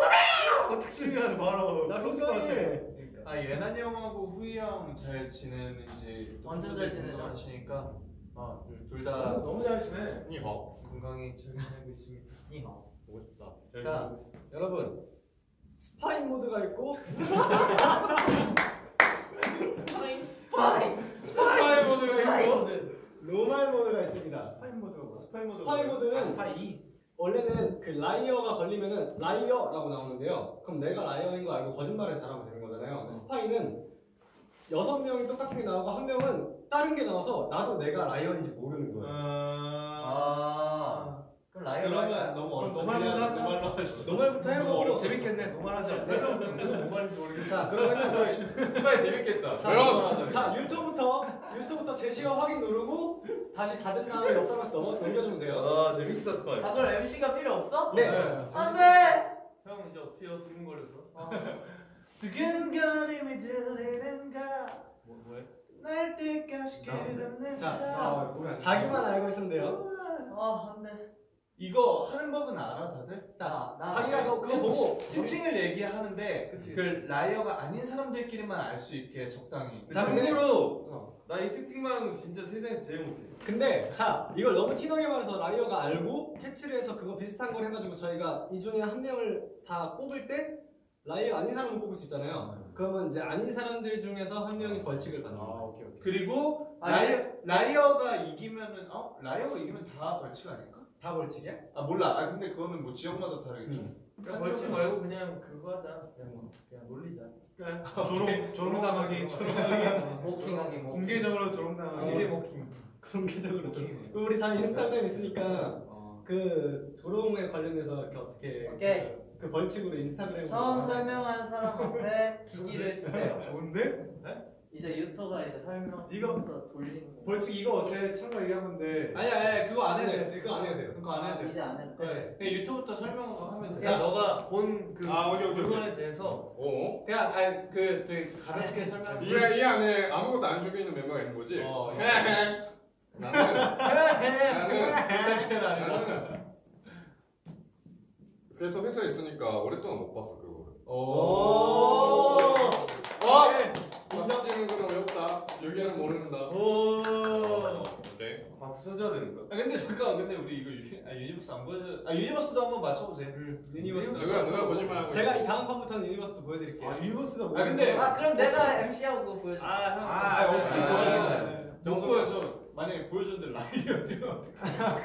Speaker 3: 어, 탁심이하는 바로.
Speaker 6: 나. 건강해.
Speaker 1: 아 예난이 형하고 후이 형 잘 지내는지
Speaker 5: 완전 잘 지내죠.
Speaker 1: 하시니까
Speaker 4: 아,
Speaker 3: 아,
Speaker 1: 둘다
Speaker 3: 너무 잘하시네.
Speaker 7: 니허
Speaker 1: 건강히 잘 지내고 있습니다.
Speaker 5: 니가.
Speaker 7: 보고 싶다.
Speaker 6: 자, 여러분 스파인 모드가 있고
Speaker 5: 스파인. 스파인.
Speaker 1: 스파이 모드가
Speaker 5: 스파인
Speaker 1: 있고.
Speaker 6: 노말 모드가 있습니다.
Speaker 3: 스파인 모드가 뭐야?
Speaker 4: 스파이 모드.
Speaker 6: 스파이 모드는
Speaker 3: 스파이.
Speaker 6: 원래는 그 liar가 걸리면은 liar라고 나오는데요. 그럼 내가 liar인 거 알고 거짓말을 잘하면 되는 거잖아요. 근데 스파이는 여섯 명이 똑같은 게 나오고 한 명은 다른 게 나와서 나도 내가 liar인지 모르는 거예요.
Speaker 5: liar
Speaker 1: 그러면 너무 어렵다. 그냥
Speaker 3: 하자.
Speaker 1: normal로 하시죠. <laughs>
Speaker 6: normal부터 해보고
Speaker 3: 재밌겠네. normal하자. 새로운 듣는데도 뭐 말인지 모르겠어.
Speaker 6: 자 그러면
Speaker 1: 스파이 재밌겠다.
Speaker 6: 자,
Speaker 7: 그럼!
Speaker 6: 자 유토부터 유토부터 제시어 확인 누르고 다시 닫은 다음에 옆사람 넘어 넘겨주면 돼요.
Speaker 4: 아 재밌다 스파이.
Speaker 5: 아 그럼 MC가 필요 없어?
Speaker 6: 네.
Speaker 5: 안돼.
Speaker 4: 형 이제 어떻게 해요? 두근거려서.
Speaker 1: 두근거림이 들리는가
Speaker 4: 뭐 뭐해?
Speaker 1: 날 때까지 끝없는
Speaker 6: 자,
Speaker 3: 아, 뭐야.
Speaker 6: 자기만 알고 있으면 돼요.
Speaker 5: 아 안돼.
Speaker 1: 이거 하는 법은 알아 다들?
Speaker 5: 나 나.
Speaker 6: 자기가 그거, 그거 보고
Speaker 1: 특징을 얘기하는데
Speaker 4: 그치,
Speaker 1: 그 liar가 아닌 사람들끼리만 알 수 있게 적당히
Speaker 6: 자, 근데-
Speaker 4: 참고로
Speaker 6: 어.
Speaker 4: 나 이 특징만 하는 거 진짜 세상에 제일 못해.
Speaker 6: 근데 자 이걸 너무 티나게 말해서 liar가 알고 캐치를 해서 그거 비슷한 걸 해가지고 저희가 이 중에 한 명을 다 뽑을 때 liar 아닌 사람을 뽑을 수 있잖아요. 그러면 이제 아닌 사람들 중에서 한 명이 벌칙을 받는
Speaker 3: 아,
Speaker 6: 거예요.
Speaker 3: 오케이, 오케이.
Speaker 1: 그리고
Speaker 5: 아,
Speaker 1: liar, liar가 이기면은 어? liar가 이기면 다 벌칙 아닐까?
Speaker 6: 다 벌칙이야?
Speaker 1: 아 몰라 아 근데 그거는 뭐 지역마다 다르겠죠
Speaker 4: 그냥 벌칙 말고 그냥 그거 하자. 그냥 뭐 그냥 놀리자.
Speaker 3: 조롱, 조롱당하기.
Speaker 5: mocking하기 <laughs> 모.
Speaker 3: 공개적으로 조롱당하기.
Speaker 4: 공개 mocking.
Speaker 6: 공개적으로 좀. 우리 다 인스타그램 있으니까 그 조롱에 관련해서 이렇게 어떻게
Speaker 5: 오케이.
Speaker 6: 그 벌칙으로 인스타그램
Speaker 5: 처음 설명한 사람 앞에 <laughs> 기기를 주세요.
Speaker 3: 좋은데?
Speaker 5: 이제 유튜브가 이제 설명.
Speaker 3: 이거-
Speaker 5: 돌리는 거.
Speaker 3: 벌칙 이거 어때? 참가 얘기하면 돼.
Speaker 1: 아니 아니 그거 안 해도 돼
Speaker 6: 네, 그거 안 해도 돼요.
Speaker 1: 그거 안 해도 돼
Speaker 5: 이제 안 해도 돼.
Speaker 1: 네. 그냥 유튜브부터 설명을 하면
Speaker 4: 돼야 너가 본그
Speaker 7: 아, 오케이, 오케이,
Speaker 4: 물건에 대해서
Speaker 7: 어?
Speaker 1: 그냥 아니 그 되게 가볍게 설명
Speaker 7: 이, 이 안에 아무것도 안 적혀 있는 멤버가 있는 거지?
Speaker 1: 어, 예.
Speaker 7: 나는 나는 <laughs>
Speaker 1: 아니고
Speaker 7: 나는 그래서 회사에 있으니까 오랫동안 못 봤어 그거를.
Speaker 1: 오
Speaker 7: 어? 인정지는 건 어렵다. 여기는 모른다.
Speaker 4: 오.
Speaker 7: 어때?
Speaker 4: 박수 쳐줘야 되는 거야.
Speaker 1: 아 근데 잠깐 근데 우리 이거 유, 아, 유니버스 안 보여줘 아 유니버스도 한번 맞춰보세요
Speaker 6: 유니버스.
Speaker 7: 누가 누가 거짓말하고
Speaker 6: 제가 이 다음 판부터는 유니버스도 보여드릴게요.
Speaker 3: 아, 유니버스가
Speaker 1: 아 근데
Speaker 5: 아 그럼 내가 MC하고 그거 보여줘.
Speaker 4: 아 형.
Speaker 1: 아 어떻게
Speaker 7: 아,
Speaker 1: 보여주겠어요 못
Speaker 7: 정석
Speaker 1: 보여줘 만약에 보여줬는데 liar들은 어떻게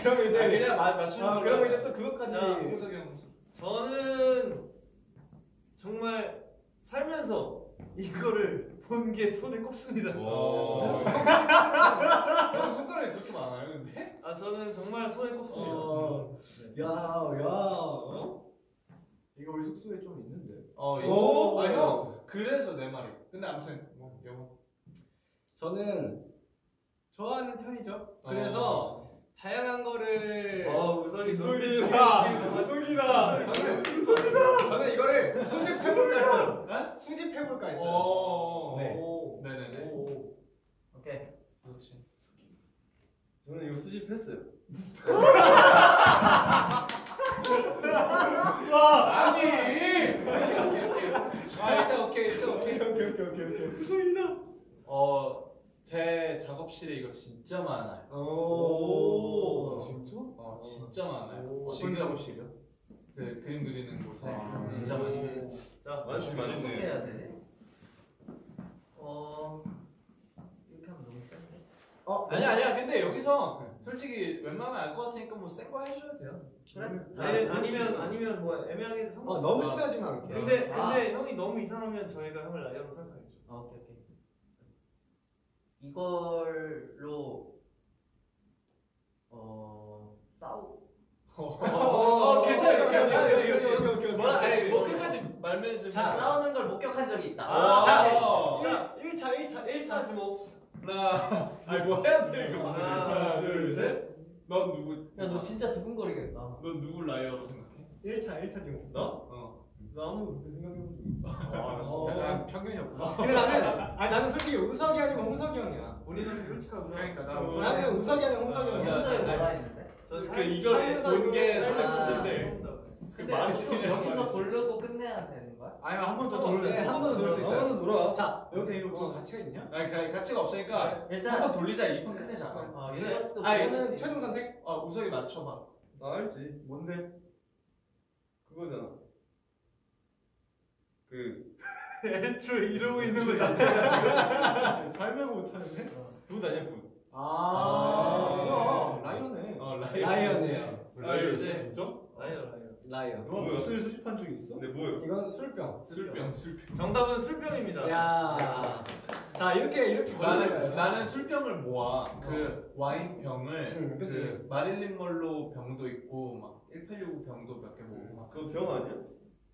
Speaker 6: 그러면 이제
Speaker 1: 그냥 마- 맞추는
Speaker 6: 아, 그러면. 이제 또 그것까지
Speaker 4: 자,
Speaker 1: 홍석이 형
Speaker 4: 저는 정말 살면서 이거를 본게 손에 꼽습니다.
Speaker 7: 오.
Speaker 1: 형 손가락이 그렇게 많아요 근데?
Speaker 4: 아 저는 정말 손에 꼽습니다.
Speaker 6: 어. 야, 야, 어?
Speaker 3: 이거 우리 숙소에 좀 있는데.
Speaker 1: 어
Speaker 6: 오.
Speaker 1: 이거 아형 그래서 내 말이 근데 아무튼 뭐 영어
Speaker 6: 저는 좋아하는 편이죠. 그래서 다양한 거를
Speaker 4: 어 우석이
Speaker 6: 우석이다. 우석이다. 저는 이거를 수집해볼까 했어요.
Speaker 1: 네?
Speaker 6: 수집해볼까 했어요.
Speaker 1: 오
Speaker 6: 네.
Speaker 4: 오.
Speaker 1: 네네네
Speaker 5: 오케이.
Speaker 1: 역시
Speaker 4: 저는 이거 수집했어요.
Speaker 1: 아니 <laughs> 아 일단 오케이 일단 오케이
Speaker 6: 오케이, 오케이, 오케이, 오케이.
Speaker 1: 어제 작업실에 이거 진짜 많아요
Speaker 6: 오.
Speaker 3: 진짜?
Speaker 1: 어 진짜 많아요
Speaker 4: 오,
Speaker 1: 지금
Speaker 3: 어떤 작업실이요?
Speaker 1: 그 그림 그리는 곳에
Speaker 3: 아.
Speaker 1: 진짜 많이 있어요
Speaker 4: 자
Speaker 7: 맛있네.
Speaker 4: 맞추면
Speaker 5: 어떻게 해야 되지? 어. 어 이렇게 하면 너무 센데.
Speaker 6: 어
Speaker 1: 아니 아니야. 근데 여기서 솔직히 웬만하면 알 것 같으니까 뭐 센 거 해줘도 돼요.
Speaker 5: 그래?
Speaker 4: 아니, 아니면 아니면 뭐 애매하게
Speaker 6: 어,
Speaker 4: 상관없어.
Speaker 6: 너무 티나지만 않게.
Speaker 4: 근데 근데
Speaker 5: 아.
Speaker 4: 형이 너무 이상하면 저희가 형을 liar로 생각하겠죠.
Speaker 5: 아 오케이 오케이. 이걸로 어 싸우.
Speaker 1: 어, 괜찮아.
Speaker 6: 오케이,
Speaker 1: 괜찮아.
Speaker 6: 오케이, 오케이, 오케이, 오케이,
Speaker 1: 뭐라?
Speaker 6: 오케이,
Speaker 1: 아니. 뭐 끝까지 말면 좀.
Speaker 6: 자,
Speaker 5: 싸우는 걸 목격한 적이 있다.
Speaker 1: 아,
Speaker 6: 자,
Speaker 1: 자,
Speaker 6: 1, 1차 1차
Speaker 4: 1차 주목.
Speaker 1: 하나. 아니 뭐 해야 돼 이거.
Speaker 4: 하나, 둘,
Speaker 1: 셋. 넌 누구?
Speaker 5: 야 너 진짜 두근거리겠다.
Speaker 1: 넌 누구 liar로 생각해?
Speaker 6: 1차 1차 중.
Speaker 2: 나?
Speaker 1: 어.
Speaker 2: 나 아무도 그렇게 생각해본 적 없어.
Speaker 3: 아, 약간 편견이 없구나.
Speaker 6: 근데 나는 아 나는 솔직히 우석이 아니고 홍석이 형이야.
Speaker 4: 본인은 솔직하구나.
Speaker 3: 그러니까 나
Speaker 2: 어.
Speaker 3: 우선
Speaker 6: 나는 우석이 아니고 홍석이
Speaker 5: 어,
Speaker 6: 형이야.
Speaker 5: 현저히 뭐라 했는데?
Speaker 1: 저그 이걸 본게 손에
Speaker 5: 아.
Speaker 1: 폰데인데.
Speaker 5: 근데
Speaker 1: 말이
Speaker 5: 보통 여기서. 고르고 끝내야 되는 거야?
Speaker 3: 아니 한번더
Speaker 6: 네,
Speaker 3: 돌릴 수 있어.
Speaker 6: 한 번도 돌릴 수 있어요.
Speaker 4: 한번더 돌아.
Speaker 6: 자
Speaker 3: 여기 이거 가치가 있냐?
Speaker 1: 아니 그 가치가 없으니까
Speaker 5: 일단
Speaker 1: 한번 돌리자 이판 끝내자.
Speaker 5: 어, 유니버스도
Speaker 1: 아니,
Speaker 5: 보여줄 수
Speaker 6: 이거는. 최종 선택.
Speaker 1: 어 우석이 맞춰봐.
Speaker 2: 나 알지.
Speaker 3: 뭔데?
Speaker 2: 그거잖아. 그 <laughs>
Speaker 4: 애초에 이러고 있는 거 자체가 <laughs>
Speaker 3: 설명을 못하는데?
Speaker 2: 붓 아니야 붓.
Speaker 3: 아,
Speaker 6: 아,
Speaker 3: 뭐야 liar네.
Speaker 1: 어
Speaker 6: liar이에요.
Speaker 1: 아 이제
Speaker 2: 진짜?
Speaker 4: 아니요 아니요.
Speaker 6: liar.
Speaker 3: 너가
Speaker 2: 뭐야?
Speaker 3: 붓을 수집한 적이 있어?
Speaker 2: 근데 뭐예요?
Speaker 6: 이건 술병.
Speaker 1: 술병 술병.
Speaker 4: 정답은 술병입니다.
Speaker 6: 야. 자 이렇게 이렇게
Speaker 1: 나는. 나는 술병을 모아 그 와인 병을
Speaker 6: 응, 그치.
Speaker 1: 그 마릴린 먼로 병도 있고 막 1869 병도 몇 개 모으고 막.
Speaker 2: 그거 병 아니야?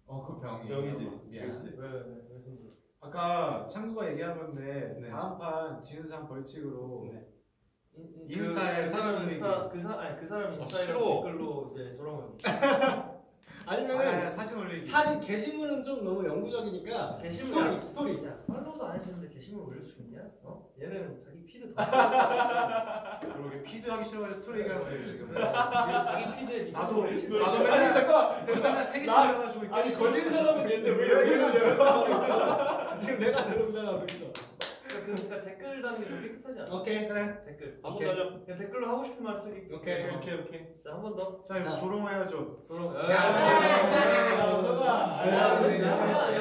Speaker 1: 어 그 병이.
Speaker 2: 병이지.
Speaker 1: 미안.
Speaker 2: 그렇지.
Speaker 4: 왜왜 손들?
Speaker 3: 아까 창구가 얘기한 건데
Speaker 1: 네.
Speaker 3: 다음 판 진 사람 벌칙으로
Speaker 1: 네.
Speaker 3: 인스타에
Speaker 4: 그 사람. 인스타 그 사람 아니 그 사람 인스타에
Speaker 2: 싫어.
Speaker 4: 댓글로 이제 조롱을. <laughs>
Speaker 6: 아니면
Speaker 3: 아니, 사진 올리기.
Speaker 6: 사진 게시물은 좀 너무 영구적이니까
Speaker 4: 게시물이야.
Speaker 6: 스토리 스토리.
Speaker 4: 야 follow도 안 해주는데 게시물 올릴 수 있냐? 어? 얘는 자기 feed 더. <laughs>
Speaker 3: 그러게 feed 하기 싫어가지고 스토리 얘기하는 거예요 지금.
Speaker 4: 지금 자기 feed에 니
Speaker 3: 나도.
Speaker 1: 나도 맨날 잠깐 잠깐 세개
Speaker 3: 나 해가지고
Speaker 1: 아니 걸린 사람은 얘인데 왜 내려가고 있어?
Speaker 6: 지금 내가 제일 운전하고 있어.
Speaker 4: 그러니까 댓글 다는 게 좀 깨끗하지 않아?
Speaker 6: 오케이.
Speaker 3: 그래.
Speaker 4: 댓글.
Speaker 1: 한번
Speaker 6: 오케이.
Speaker 1: 더 하자.
Speaker 4: 그냥 댓글로 하고 싶은 말 쓰기.
Speaker 6: 오케이.
Speaker 1: 오케이 오케이.
Speaker 4: 자 한 번 더.
Speaker 3: 자 이거
Speaker 6: 자.
Speaker 3: 조롱해야죠.
Speaker 4: 조롱.
Speaker 1: 야,
Speaker 6: 야, 우석아.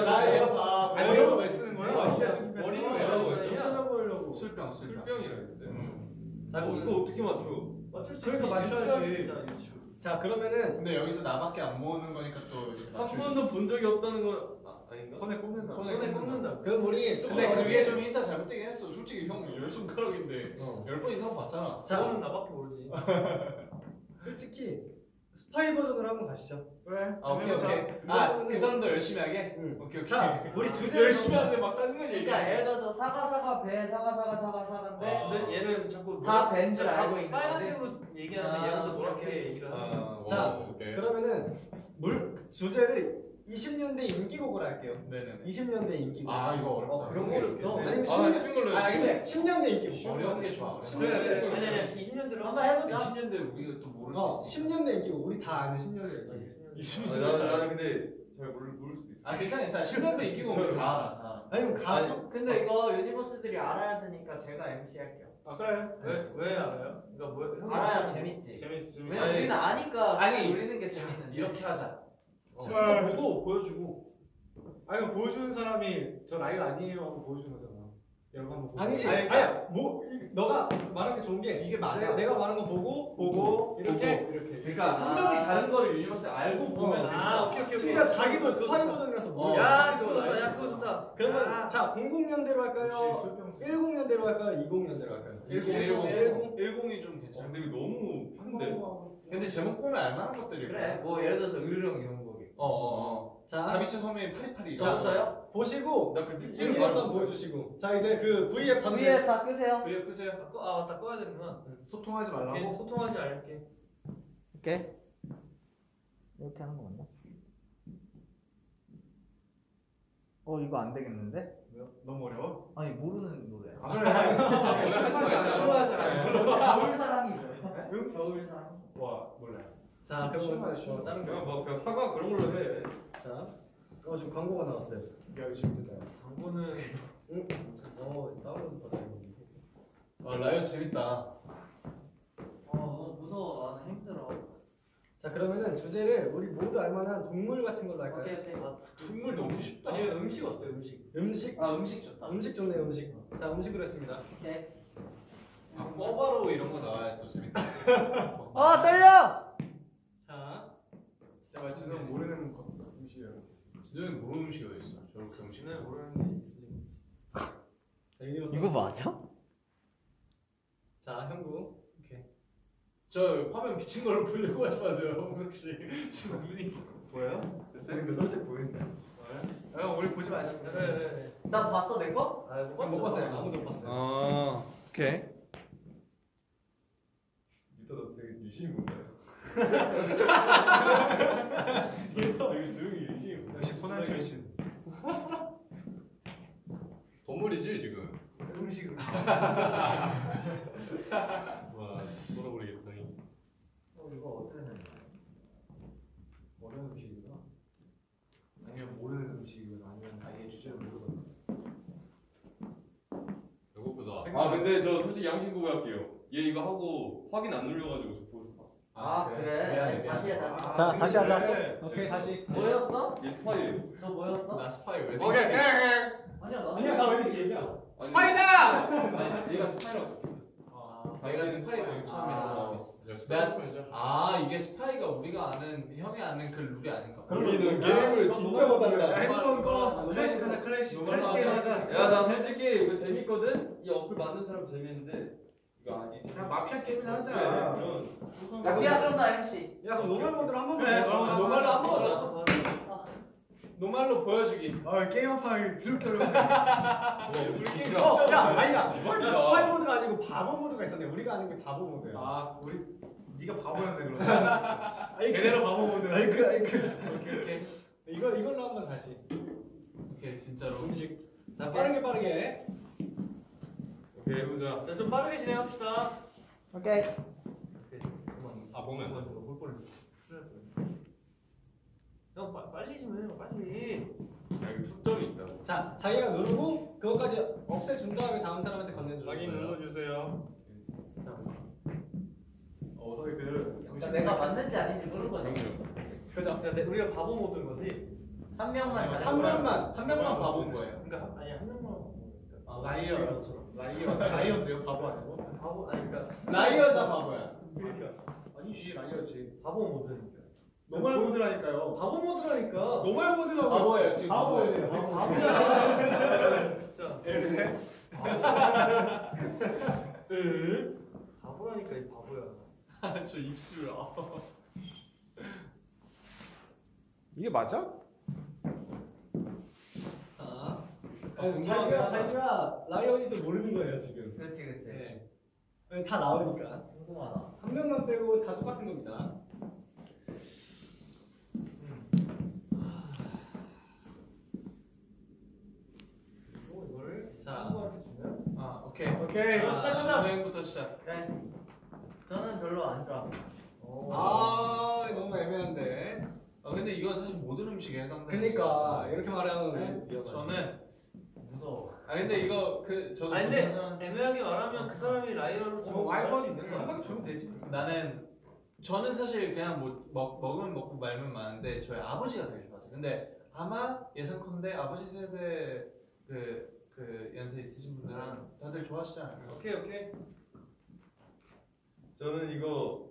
Speaker 6: liar 봐.
Speaker 3: 아니 이런 거 왜 쓰는
Speaker 6: 어,
Speaker 3: 거야?
Speaker 6: 이제 수집했어.
Speaker 2: 머리는 왜 하라고 했지?
Speaker 3: 진짜나 보이려고.
Speaker 1: 술병 술병.
Speaker 2: 술병이라 했어요.
Speaker 1: 음.
Speaker 6: 자,
Speaker 2: 어, 이거 어떻게 맞춰?
Speaker 4: 맞출 수
Speaker 3: 그래서
Speaker 4: 있지.
Speaker 3: 맞춰야지.
Speaker 4: 유추할 수 있잖아, 유추.
Speaker 6: 자 그러면은
Speaker 1: 근데 여기서 나밖에 안 모으는 거니까 또 이제
Speaker 2: 한
Speaker 1: 맞출 수
Speaker 2: 번도 본 적이 없다는 건 아, 아닌가?
Speaker 3: 손에 꼽는다.
Speaker 4: 손에 꼽는다.
Speaker 6: 그럼 우리 좀
Speaker 1: 근데
Speaker 6: 더
Speaker 1: 그게 좀 힌트 잘못되긴 했어. 솔직히 형 열 손가락인데
Speaker 6: 어.
Speaker 1: 열번 이상 봤잖아.
Speaker 6: 자
Speaker 4: 그거는 나밖에 모르지. <laughs>
Speaker 6: 솔직히 스파이 버전으로 한번 가시죠.
Speaker 3: 그래.
Speaker 1: 아, 오케이. 오케이. 그아
Speaker 6: 정도면은-
Speaker 1: 그 사람도 열심히 하게.
Speaker 6: 응.
Speaker 1: 오케이 오케이. <laughs>
Speaker 6: 자 우리 주제를
Speaker 1: 열심히 하는데 막 다른 걸 얘기해.
Speaker 5: 그러니까 예를 들어서 사과 사과 배 사과 사과 사과 사과인데
Speaker 1: 아.
Speaker 4: 근데 얘는 자꾸
Speaker 5: 다 벤줄
Speaker 4: 다
Speaker 5: 알고 있는
Speaker 4: 빨간색으로 얘기하는데
Speaker 5: 아,
Speaker 4: 얘는 또 노랗게. 얘기를 하는
Speaker 1: 아,
Speaker 6: 자,
Speaker 1: 오, 오케이.
Speaker 6: 그러면은 물 주제를 20년대 인기곡으로 할게요.
Speaker 1: 네네.
Speaker 6: 20년대 인기곡.
Speaker 1: 아 이거 어렵다.
Speaker 5: 어, 그런 거 있어?
Speaker 6: 아니면
Speaker 2: 아,
Speaker 6: 10년,
Speaker 2: 쉬운 걸로
Speaker 6: 아. 근데 10년대 인기곡.
Speaker 1: 어려운 게 좋아.
Speaker 6: 그래,
Speaker 4: 그래. 아니 아니 20년대로
Speaker 5: 한번 해보자.
Speaker 1: 20년대 우리가 또 모를
Speaker 6: 어,
Speaker 1: 수 있어.
Speaker 6: 10년대 인기곡. 우리 다 아는 10년대 인기곡.
Speaker 1: 20년대.
Speaker 2: 아, 나는 나는 근데 잘 모를 모를 수도 있어.
Speaker 1: 아 괜찮아 괜찮아. 10년대 인기고 우리 다 알아. 다.
Speaker 6: 아니면 가수?
Speaker 5: 근데 이거 유니버스들이 알아야 되니까 제가 MC 할게요.
Speaker 3: 아 그래.
Speaker 4: 왜왜 알아요? 그러니까 뭐
Speaker 5: 알아야 재밌지.
Speaker 3: 재밌어.
Speaker 5: 왜냐면
Speaker 1: 아니,
Speaker 5: 우리는 아니까
Speaker 1: 아니,
Speaker 5: 올리는 게 재밌는데.
Speaker 1: 이렇게 하자.
Speaker 3: 어.
Speaker 6: 보고 보여주고.
Speaker 3: 아니 보여주는 사람이 저 liar 아니에요 하고 보여주는 거잖아. 여러분 한번 보세요.
Speaker 6: 아니지.
Speaker 1: 아니,
Speaker 6: 아니야. 뭐 이- 너가 말한 게 좋은 게
Speaker 1: 이게 맞아.
Speaker 6: 내가, 내가 말한 거 보고 보고 이렇게 이렇게.
Speaker 1: 그러니까 한 명이 다른 거를 유니버스 알고 보면
Speaker 6: 어.
Speaker 1: 재밌어.
Speaker 4: 아 오케이 오케이 오케이.
Speaker 6: 심지어 자기도 스파이 버전이라서
Speaker 1: 어.
Speaker 6: 몰라.
Speaker 4: 야 그거 좋다 야 그거 좋다.
Speaker 6: 그러면
Speaker 4: 아.
Speaker 6: 자 00년대로 할까요?
Speaker 3: 역시 술병.
Speaker 6: 10년대로 할까요? 20년대로 할까요?
Speaker 1: 10,
Speaker 6: 10,
Speaker 1: 10이 좀
Speaker 2: 어,
Speaker 1: 괜찮아.
Speaker 2: 근데 이거 너무 큰데?
Speaker 1: 근데 제목 보면 알만한 것들이
Speaker 5: 그래. 뭐 예를 들어서 으르렁 이런 거기.
Speaker 1: 어어어.
Speaker 6: 자
Speaker 1: 다비치 섬의 파리파리.
Speaker 5: 저부터요?
Speaker 6: 보시고
Speaker 2: 나그
Speaker 6: 유니버스 한번 보여주시고 자 이제 그 V앱 탐색
Speaker 5: 위에 다 끄세요.
Speaker 1: 그래 끄세요.
Speaker 4: 아, 꺼, 아 맞다 꺼야 되는구나.
Speaker 3: 소통하지
Speaker 4: 오케이
Speaker 3: 말라고.
Speaker 4: 소통하지 않을게.
Speaker 5: 오케이. 이렇게 하는 거 맞나? 어 이거 안 되겠는데?
Speaker 3: 너무 어려워?
Speaker 5: 아니 모르는 노래.
Speaker 3: 아 그래. 않아. <laughs> 심하지 않아.
Speaker 5: 겨울 사랑이 뭐야? 겨울 사랑.
Speaker 1: 와 몰라요.
Speaker 6: 자 그럼
Speaker 3: 심하지.
Speaker 6: 어, 다른
Speaker 2: 그냥 뭐 그냥 사과 그런 걸로 해.
Speaker 6: 거자어 지금 광고가 나왔어요
Speaker 3: 야 이거 재밌겠다.
Speaker 4: 광고는
Speaker 6: 어 다운로드 받아야
Speaker 1: 아 liar 재밌다.
Speaker 5: 어 무서워. 나는 힘들어.
Speaker 6: 자 그러면은 주제를 우리 모두 알만한 동물 같은 걸로 할까요?
Speaker 5: 오케이 오케이.
Speaker 1: 동물 너무 쉽다.
Speaker 4: 아니면 음식 어때 음식?
Speaker 6: 음식?
Speaker 5: 아 음식 좋다.
Speaker 6: 음식 좋네요 음식. 자 음식으로 했습니다.
Speaker 5: 오케이.
Speaker 1: 아, 꿔바로 이런 거 나와야 또 재밌다.
Speaker 5: 아 떨려.
Speaker 6: 자
Speaker 3: 제발 저는 모르는 거 음식이에요.
Speaker 1: 진영이 모르는 음식이 있어? 저렇게 음식.
Speaker 4: 지는 모르는 게 있으니.
Speaker 6: 자, 유니버스.
Speaker 5: 맞아?
Speaker 6: 자 형구.
Speaker 1: 저 화면 비친 걸로 보려고 하지 마세요, 홍석 씨. 지금 눈이.
Speaker 3: 보여요? 근데 살짝 보이는데. 아 우리 보지 말자.
Speaker 4: 네네네.
Speaker 5: 나 봤어 내 거?
Speaker 4: 아
Speaker 6: 못 봤어요. 아무도 못 봤어요.
Speaker 2: 아 오케이. 유타 너 되게 유심히 본다. 되게 조용히 본다.
Speaker 3: 역시 코난 출신.
Speaker 7: 동물이지 지금.
Speaker 3: 음식 음식.
Speaker 7: 와 돌아버리겠다.
Speaker 5: 어 이거 어떻게 거야?
Speaker 3: 어려운 음식이구나. 아니면 모르는 음식이구나. 아니면 아예 주제를 모르거나.
Speaker 7: 배고프다.
Speaker 2: 아 근데 저 솔직히 양심 고백할게요. 얘 이거 하고 확인 안 눌려가지고 저 봤어.
Speaker 5: 아 그래? 다시 다시 해 다시.
Speaker 3: 아,
Speaker 6: 자 다시 하자.
Speaker 3: 그래.
Speaker 6: 오케이 다시.
Speaker 5: 뭐였어?
Speaker 2: 얘 스파이예요.
Speaker 5: 너 뭐였어?
Speaker 1: 나 스파이 왜?
Speaker 7: 오케이.
Speaker 5: 아니야 나도.
Speaker 6: 아니야 나 왜 이렇게 얘기야?
Speaker 1: 스파이다!
Speaker 2: 아니 얘가 스파이라고 적혀있었어.
Speaker 1: 아, 내가 스파이 적었어.
Speaker 7: 야 스파이더맨이죠.
Speaker 1: 아 이게 스파이가 우리가 아는 형이 아는 그 룰이 아닌가?
Speaker 7: 우리는 게임을 진짜 못하는
Speaker 3: 야, 핸드폰 꺼. 클래식 하자 클래식. 클래식 게임 하자.
Speaker 2: 야나 솔직히 이거 재밌거든. 이 어플 만든 사람 재밌는데 아니.
Speaker 3: 그냥 마피아 게임이나 하자.
Speaker 5: 야 그럼 나 MC.
Speaker 6: 야 그럼 normal mode로 한번
Speaker 3: 그래.
Speaker 1: normal normal로
Speaker 3: 하자.
Speaker 1: 한번 하자. normal로 보여주기.
Speaker 3: 아 게임 한판 드럽게 어려운데.
Speaker 1: 우리 게임 진짜
Speaker 6: 어, 야. 아니다. 스파이 모드가 아니고 바보 모드가 있었네. 우리가 아는 게 바보 모드야.
Speaker 3: 아 우리 네가 바보였네 그럼. <laughs>
Speaker 6: 아이크.
Speaker 3: 제대로 바보 모드.
Speaker 6: 아이크, 아이크.
Speaker 1: 오케이 오케이
Speaker 6: 이거 이걸로 한번 다시.
Speaker 1: 오케이 진짜로.
Speaker 6: 음식. 자 빠르게 빠르게.
Speaker 2: 오케이 해보자.
Speaker 4: 자 좀 빠르게 진행합시다.
Speaker 5: 오케이.
Speaker 7: 아 보면.
Speaker 4: 볼 뻔했어. 형 빠- 빨리 좀 해요 빨리.
Speaker 2: 야 이거 초점이 있다.
Speaker 6: 자 자기가 누르고 그것까지 없애준 다음에 다음 사람한테
Speaker 7: 확인
Speaker 6: 거예요.
Speaker 7: 눌러주세요.
Speaker 3: 어 저기 그.
Speaker 5: 그러니까 내가 맞는지 아닌지 모르는 거지.
Speaker 6: 그죠?
Speaker 4: 야, 내- 우리가 바보 모드인 거지.
Speaker 5: 한 명만 다.
Speaker 6: 한 명만.
Speaker 1: 한 명만 바본 거예요.
Speaker 4: 그러니까 한- 아니 한 명만.
Speaker 3: 아, liar. liar. liar인데요 바보 아니고?
Speaker 4: 바보 아니 그러니까
Speaker 1: liar가 바보야.
Speaker 4: 그러니까
Speaker 3: 아니지 liar지.
Speaker 4: 바보 모드니까.
Speaker 3: normal 모드라니까요.
Speaker 4: 바보 모드라니까.
Speaker 3: normal 모드라고.
Speaker 1: 바보예요 지금
Speaker 6: 바보예요.
Speaker 1: 바보예요.
Speaker 4: 바보야. 진짜. 바보라니까 이 바보야. <laughs>
Speaker 1: 저 입술. 아.
Speaker 2: 이게 맞아?
Speaker 6: 자.
Speaker 1: 궁금하다.
Speaker 6: 자기가 자기가 liar인지도 모르는 거예요 지금.
Speaker 5: 그렇지 그렇지.
Speaker 6: 네. 다 나오니까.
Speaker 5: 궁금하다.
Speaker 6: 한 명만 빼고 다 똑같은 겁니다.
Speaker 4: 그리고 이거를
Speaker 6: 자.
Speaker 4: 친구한테 주면
Speaker 1: 아 오케이.
Speaker 3: 오케이.
Speaker 1: 자, 진행부터 시작.
Speaker 5: 그래. 저는 별로 안 좋아.
Speaker 6: 아 너무 애매한데.
Speaker 1: 아 근데 이거 사실 모든 음식에 해당되는.
Speaker 6: 그니까 이렇게 말하면
Speaker 1: 거예요. 저는
Speaker 5: 무서워.
Speaker 1: 아 근데 이거 그 저도
Speaker 4: 아니 근데 애매하게 말하면 그 사람이 라이어로
Speaker 3: 어, 와이번
Speaker 4: 수 있는 거야.
Speaker 3: 한 바퀴 돌면 되지.
Speaker 1: 나는 저는 사실 그냥 뭐 먹, 먹으면 먹고 말면 많은데 저희 아버지가 되게 좋아하세요. 근데 아마 예상컨대 아버지 세대 그, 그 연세 있으신 분들은 다들 좋아하시잖아요.
Speaker 4: 오케이 오케이.
Speaker 2: 저는 이거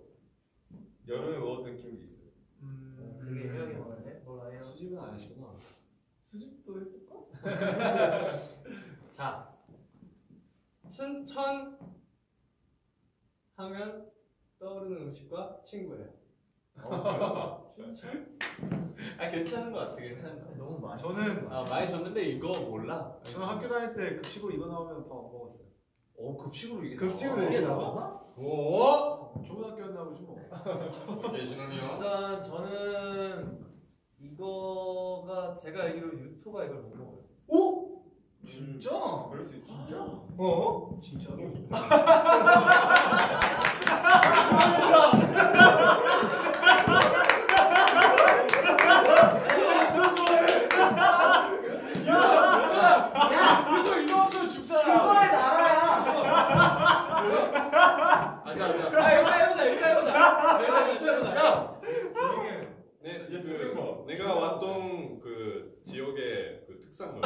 Speaker 2: 여름에 먹었던 기억이 있어요.
Speaker 1: 음,
Speaker 4: 되게 애매하게 말하네. 뭐 라이어.
Speaker 3: 수집은 안 하시구나.
Speaker 6: 수집도 해볼까? <laughs> 자, 춘천 하면 떠오르는 음식과 친구예요.
Speaker 1: 아 괜찮은 것 같아, 괜찮은 것 같아.
Speaker 5: 너무 많이.
Speaker 3: 저는
Speaker 1: 아 많이 줬는데 이거 몰라.
Speaker 3: 저는 학교 다닐 때 급식으로 이거 나오면 밥 안 먹었어요.
Speaker 1: 오 급식으로 이게
Speaker 6: 급식으로
Speaker 1: 나와?
Speaker 6: 이게 나와?
Speaker 1: 오.
Speaker 3: 좋은 학교였나 보지 뭐.
Speaker 7: 오케이 진원이요.
Speaker 4: 일단 저는 이거가 제가 알기로 유토가 이걸 못 먹어요.
Speaker 1: 오? 진짜? 음.
Speaker 2: 그럴 수 있어. 진짜? 아.
Speaker 6: 어?
Speaker 3: 진짜로?
Speaker 1: 네,
Speaker 5: 그,
Speaker 1: 내가 왔던 그 지역의 그 특산물.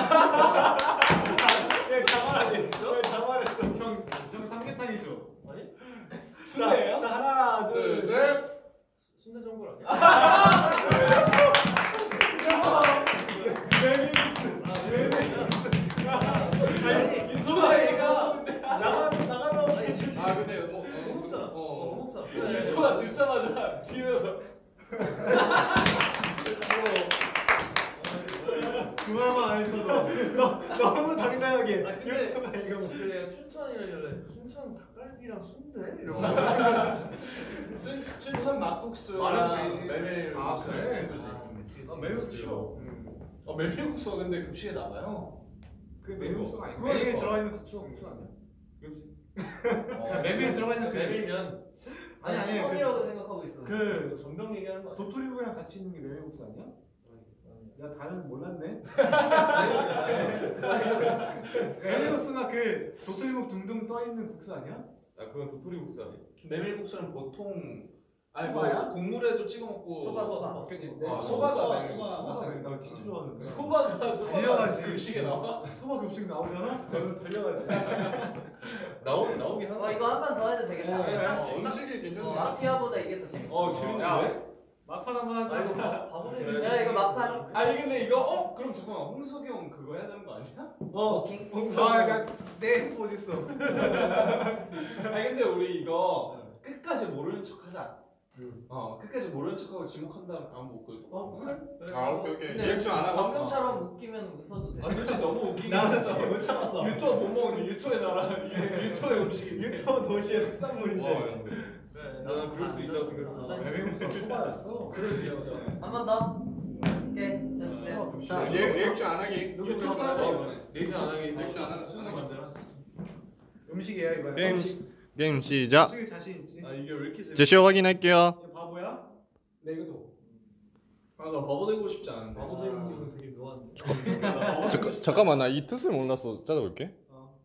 Speaker 1: 순대
Speaker 4: 전골 아니야? <laughs> 춘천 닭갈비랑 순대 이러고
Speaker 1: 춘, 춘천 막국수
Speaker 3: 말은 되지.
Speaker 1: 메밀
Speaker 3: 아,
Speaker 1: 국수
Speaker 3: 그래?
Speaker 1: 친구지
Speaker 3: 아, 매우 싫어.
Speaker 1: 어 메밀국수가 근데 급식에 나와요
Speaker 3: 그 메뉴수가 아니고. 메뉴에 들어가 있는 국수가 국수 아니야?
Speaker 1: 그렇지 <laughs> 메밀 들어가 있는 그
Speaker 4: 메밀면
Speaker 3: 아니,
Speaker 5: 아니
Speaker 3: 아니,
Speaker 5: 시원이라고 생각하고 있어.
Speaker 3: 그
Speaker 4: 전병 얘기하는 거?
Speaker 3: 도토리묵이랑 같이 있는 게 메밀국수 아니야? 야 다른 몰랐네. 메밀국수가 그 도토리묵 둥둥 떠 있는 국수 아니야?
Speaker 2: 아 그건 도토리 국수 아니야?
Speaker 1: 메밀국수는 보통 아니
Speaker 3: 소바야?
Speaker 1: 뭐 국물에도 찍어 먹고
Speaker 4: 소바, 소바.
Speaker 3: 그지?
Speaker 1: 아, 소바가 메밀
Speaker 3: 소바
Speaker 1: 소바.
Speaker 3: 소바 나 진짜 좋아하는데.
Speaker 1: 소바가 소바가
Speaker 3: 달려가지.
Speaker 1: 급식에 나와?
Speaker 3: 소바 급식 나오잖아? 너는 달려가지. <laughs>
Speaker 2: 나오 나오긴
Speaker 5: 어
Speaker 2: 하나.
Speaker 5: 이거 한 번 더 해도 되겠다.
Speaker 3: 네.
Speaker 7: 어, 음식이 괜찮네.
Speaker 5: 어, 마피아보다 이게 더 재밌어.
Speaker 1: 어 재밌는데?
Speaker 3: 막판 한번 하자.
Speaker 4: 아 이거 바- 바보네.
Speaker 5: 야 이거 막판.
Speaker 1: 아니 근데 이거 어? 그럼 잠깐만 홍석이 형 그거 해야 되는 거 아니야?
Speaker 3: 어.
Speaker 5: walking.
Speaker 3: 아, 나내 핸드폰 어디 있어?
Speaker 1: 아니 근데 우리 이거 끝까지 모르는 척 하자 어 끝까지 모르는 척하고 지목한 다음 아무 못 걸고
Speaker 3: 어 그래?
Speaker 7: 아 오케이 오케이. 리액션 안 하고.
Speaker 5: 방금처럼 웃기면 웃어도 돼.
Speaker 1: 아 솔직히 너무 웃기긴
Speaker 3: 나
Speaker 1: 했어
Speaker 3: 진짜 못 참았어.
Speaker 1: 유토 못 먹는 유토의 나라 유토의 음식인데
Speaker 3: 유토 도시의
Speaker 7: 와,
Speaker 3: 특산물인데.
Speaker 2: 나는 그럴 수 있다고 생각했어.
Speaker 3: 메밀국수가 소바였어.
Speaker 1: 그럴 수 있죠
Speaker 5: 한번 더. 오케이. 자
Speaker 3: 어,
Speaker 5: 주세요.
Speaker 3: 자,
Speaker 7: 리, 리액션 안 하기.
Speaker 3: 누구
Speaker 7: 유튜브 안 하기.
Speaker 1: 이번에
Speaker 2: 리액션 안 하기.
Speaker 7: 리액션 안 하기.
Speaker 1: 순서 만들어
Speaker 3: 음식이야 이번에.
Speaker 7: 게임
Speaker 3: 음식.
Speaker 7: 게임 시작.
Speaker 3: 음식에 자신 있지?
Speaker 1: 아 이게 왜 이렇게 재밌어
Speaker 7: 제시어 확인할게요.
Speaker 3: 얘 바보야? 네 이거도.
Speaker 1: 아나 바보 되고 싶지 않은데
Speaker 4: 바보 되는 기분 되게 묘한데.
Speaker 7: 잠깐 <laughs> 잠깐만 나 이 뜻을 몰라서 찾아볼게.
Speaker 3: 어.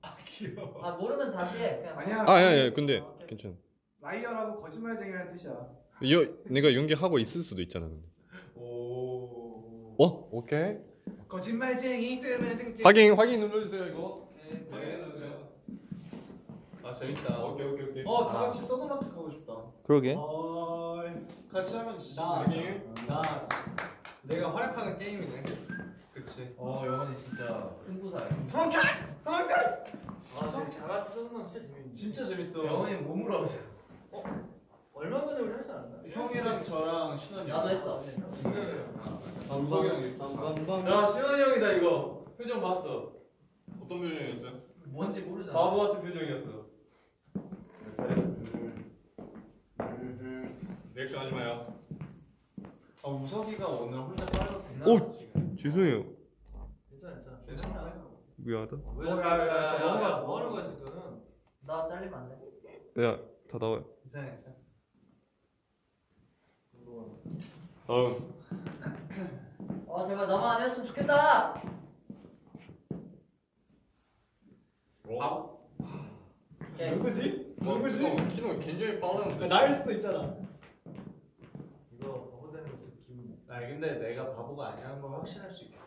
Speaker 5: 아 모르면 다시 해. 그냥.
Speaker 3: 아니야.
Speaker 7: 아 예, 예 근데
Speaker 3: 어,
Speaker 7: 괜찮아.
Speaker 3: liar라고 거짓말쟁이라는 뜻이야.
Speaker 7: 여, 내가 연기하고 있을 수도 있잖아. 근데.
Speaker 1: 오
Speaker 7: 어 오케이.
Speaker 3: 거짓말쟁이 뜨르릉
Speaker 7: 확인 확인 눌러주세요 이거.
Speaker 1: 확인해주세요 아 재밌다
Speaker 2: 오케이 오케이 오케이.
Speaker 1: 어 다 같이 서든어택 하고 싶다
Speaker 7: 그러게.
Speaker 3: 어.
Speaker 1: 같이 하면 진짜
Speaker 6: 나. 나 내가 활약하는 게임이네.
Speaker 1: 그치
Speaker 5: 어 영원히 진짜 승부사야.
Speaker 3: 도망쳐! 도망쳐!
Speaker 4: 아 자가치 써놓으면 진짜 재밌는데.
Speaker 1: 진짜 재밌어
Speaker 5: 영원히 몸으로 하세 요.
Speaker 4: 얼마 전에 우리 하지 않았나?
Speaker 1: 형이랑 저랑 신원이
Speaker 5: 나도 했어.
Speaker 1: 아 우석이 형이
Speaker 3: 밤밤밤.
Speaker 2: 야 신원이 형이다 이거. 표정 봤어.
Speaker 7: 어떤 표정이었어요?
Speaker 5: 뭔지 모르잖아.
Speaker 2: 바보 같은 표정이었어.
Speaker 7: 리액션 하지 마요.
Speaker 1: 아 우석이가 오늘 혼자 빠져
Speaker 7: 오! 죄송해요.
Speaker 4: 괜찮아 괜찮아.
Speaker 3: 괜찮아.
Speaker 7: 미안하다.
Speaker 4: 왜?
Speaker 3: 어, 야, 야, 야,
Speaker 4: 야,
Speaker 3: 넘어갔어.
Speaker 4: 야, 뭐 하는 거야 지금?
Speaker 5: 나 잘리면 안 돼.
Speaker 7: 야 다 나와요.
Speaker 1: 괜찮아 괜찮아
Speaker 2: 다음.
Speaker 5: 어 제발 너만 안 했으면 좋겠다.
Speaker 1: 아
Speaker 5: 오케이.
Speaker 3: 누구지?
Speaker 7: 뭐,
Speaker 3: 누구지?
Speaker 7: 키노 키노 굉장히 빠르는데.
Speaker 6: 나일 수도 있잖아.
Speaker 4: 이거 바보 되는 거 진짜 기분.
Speaker 1: 아 근데 내가 바보가 아니라는 걸 확신할 수 있게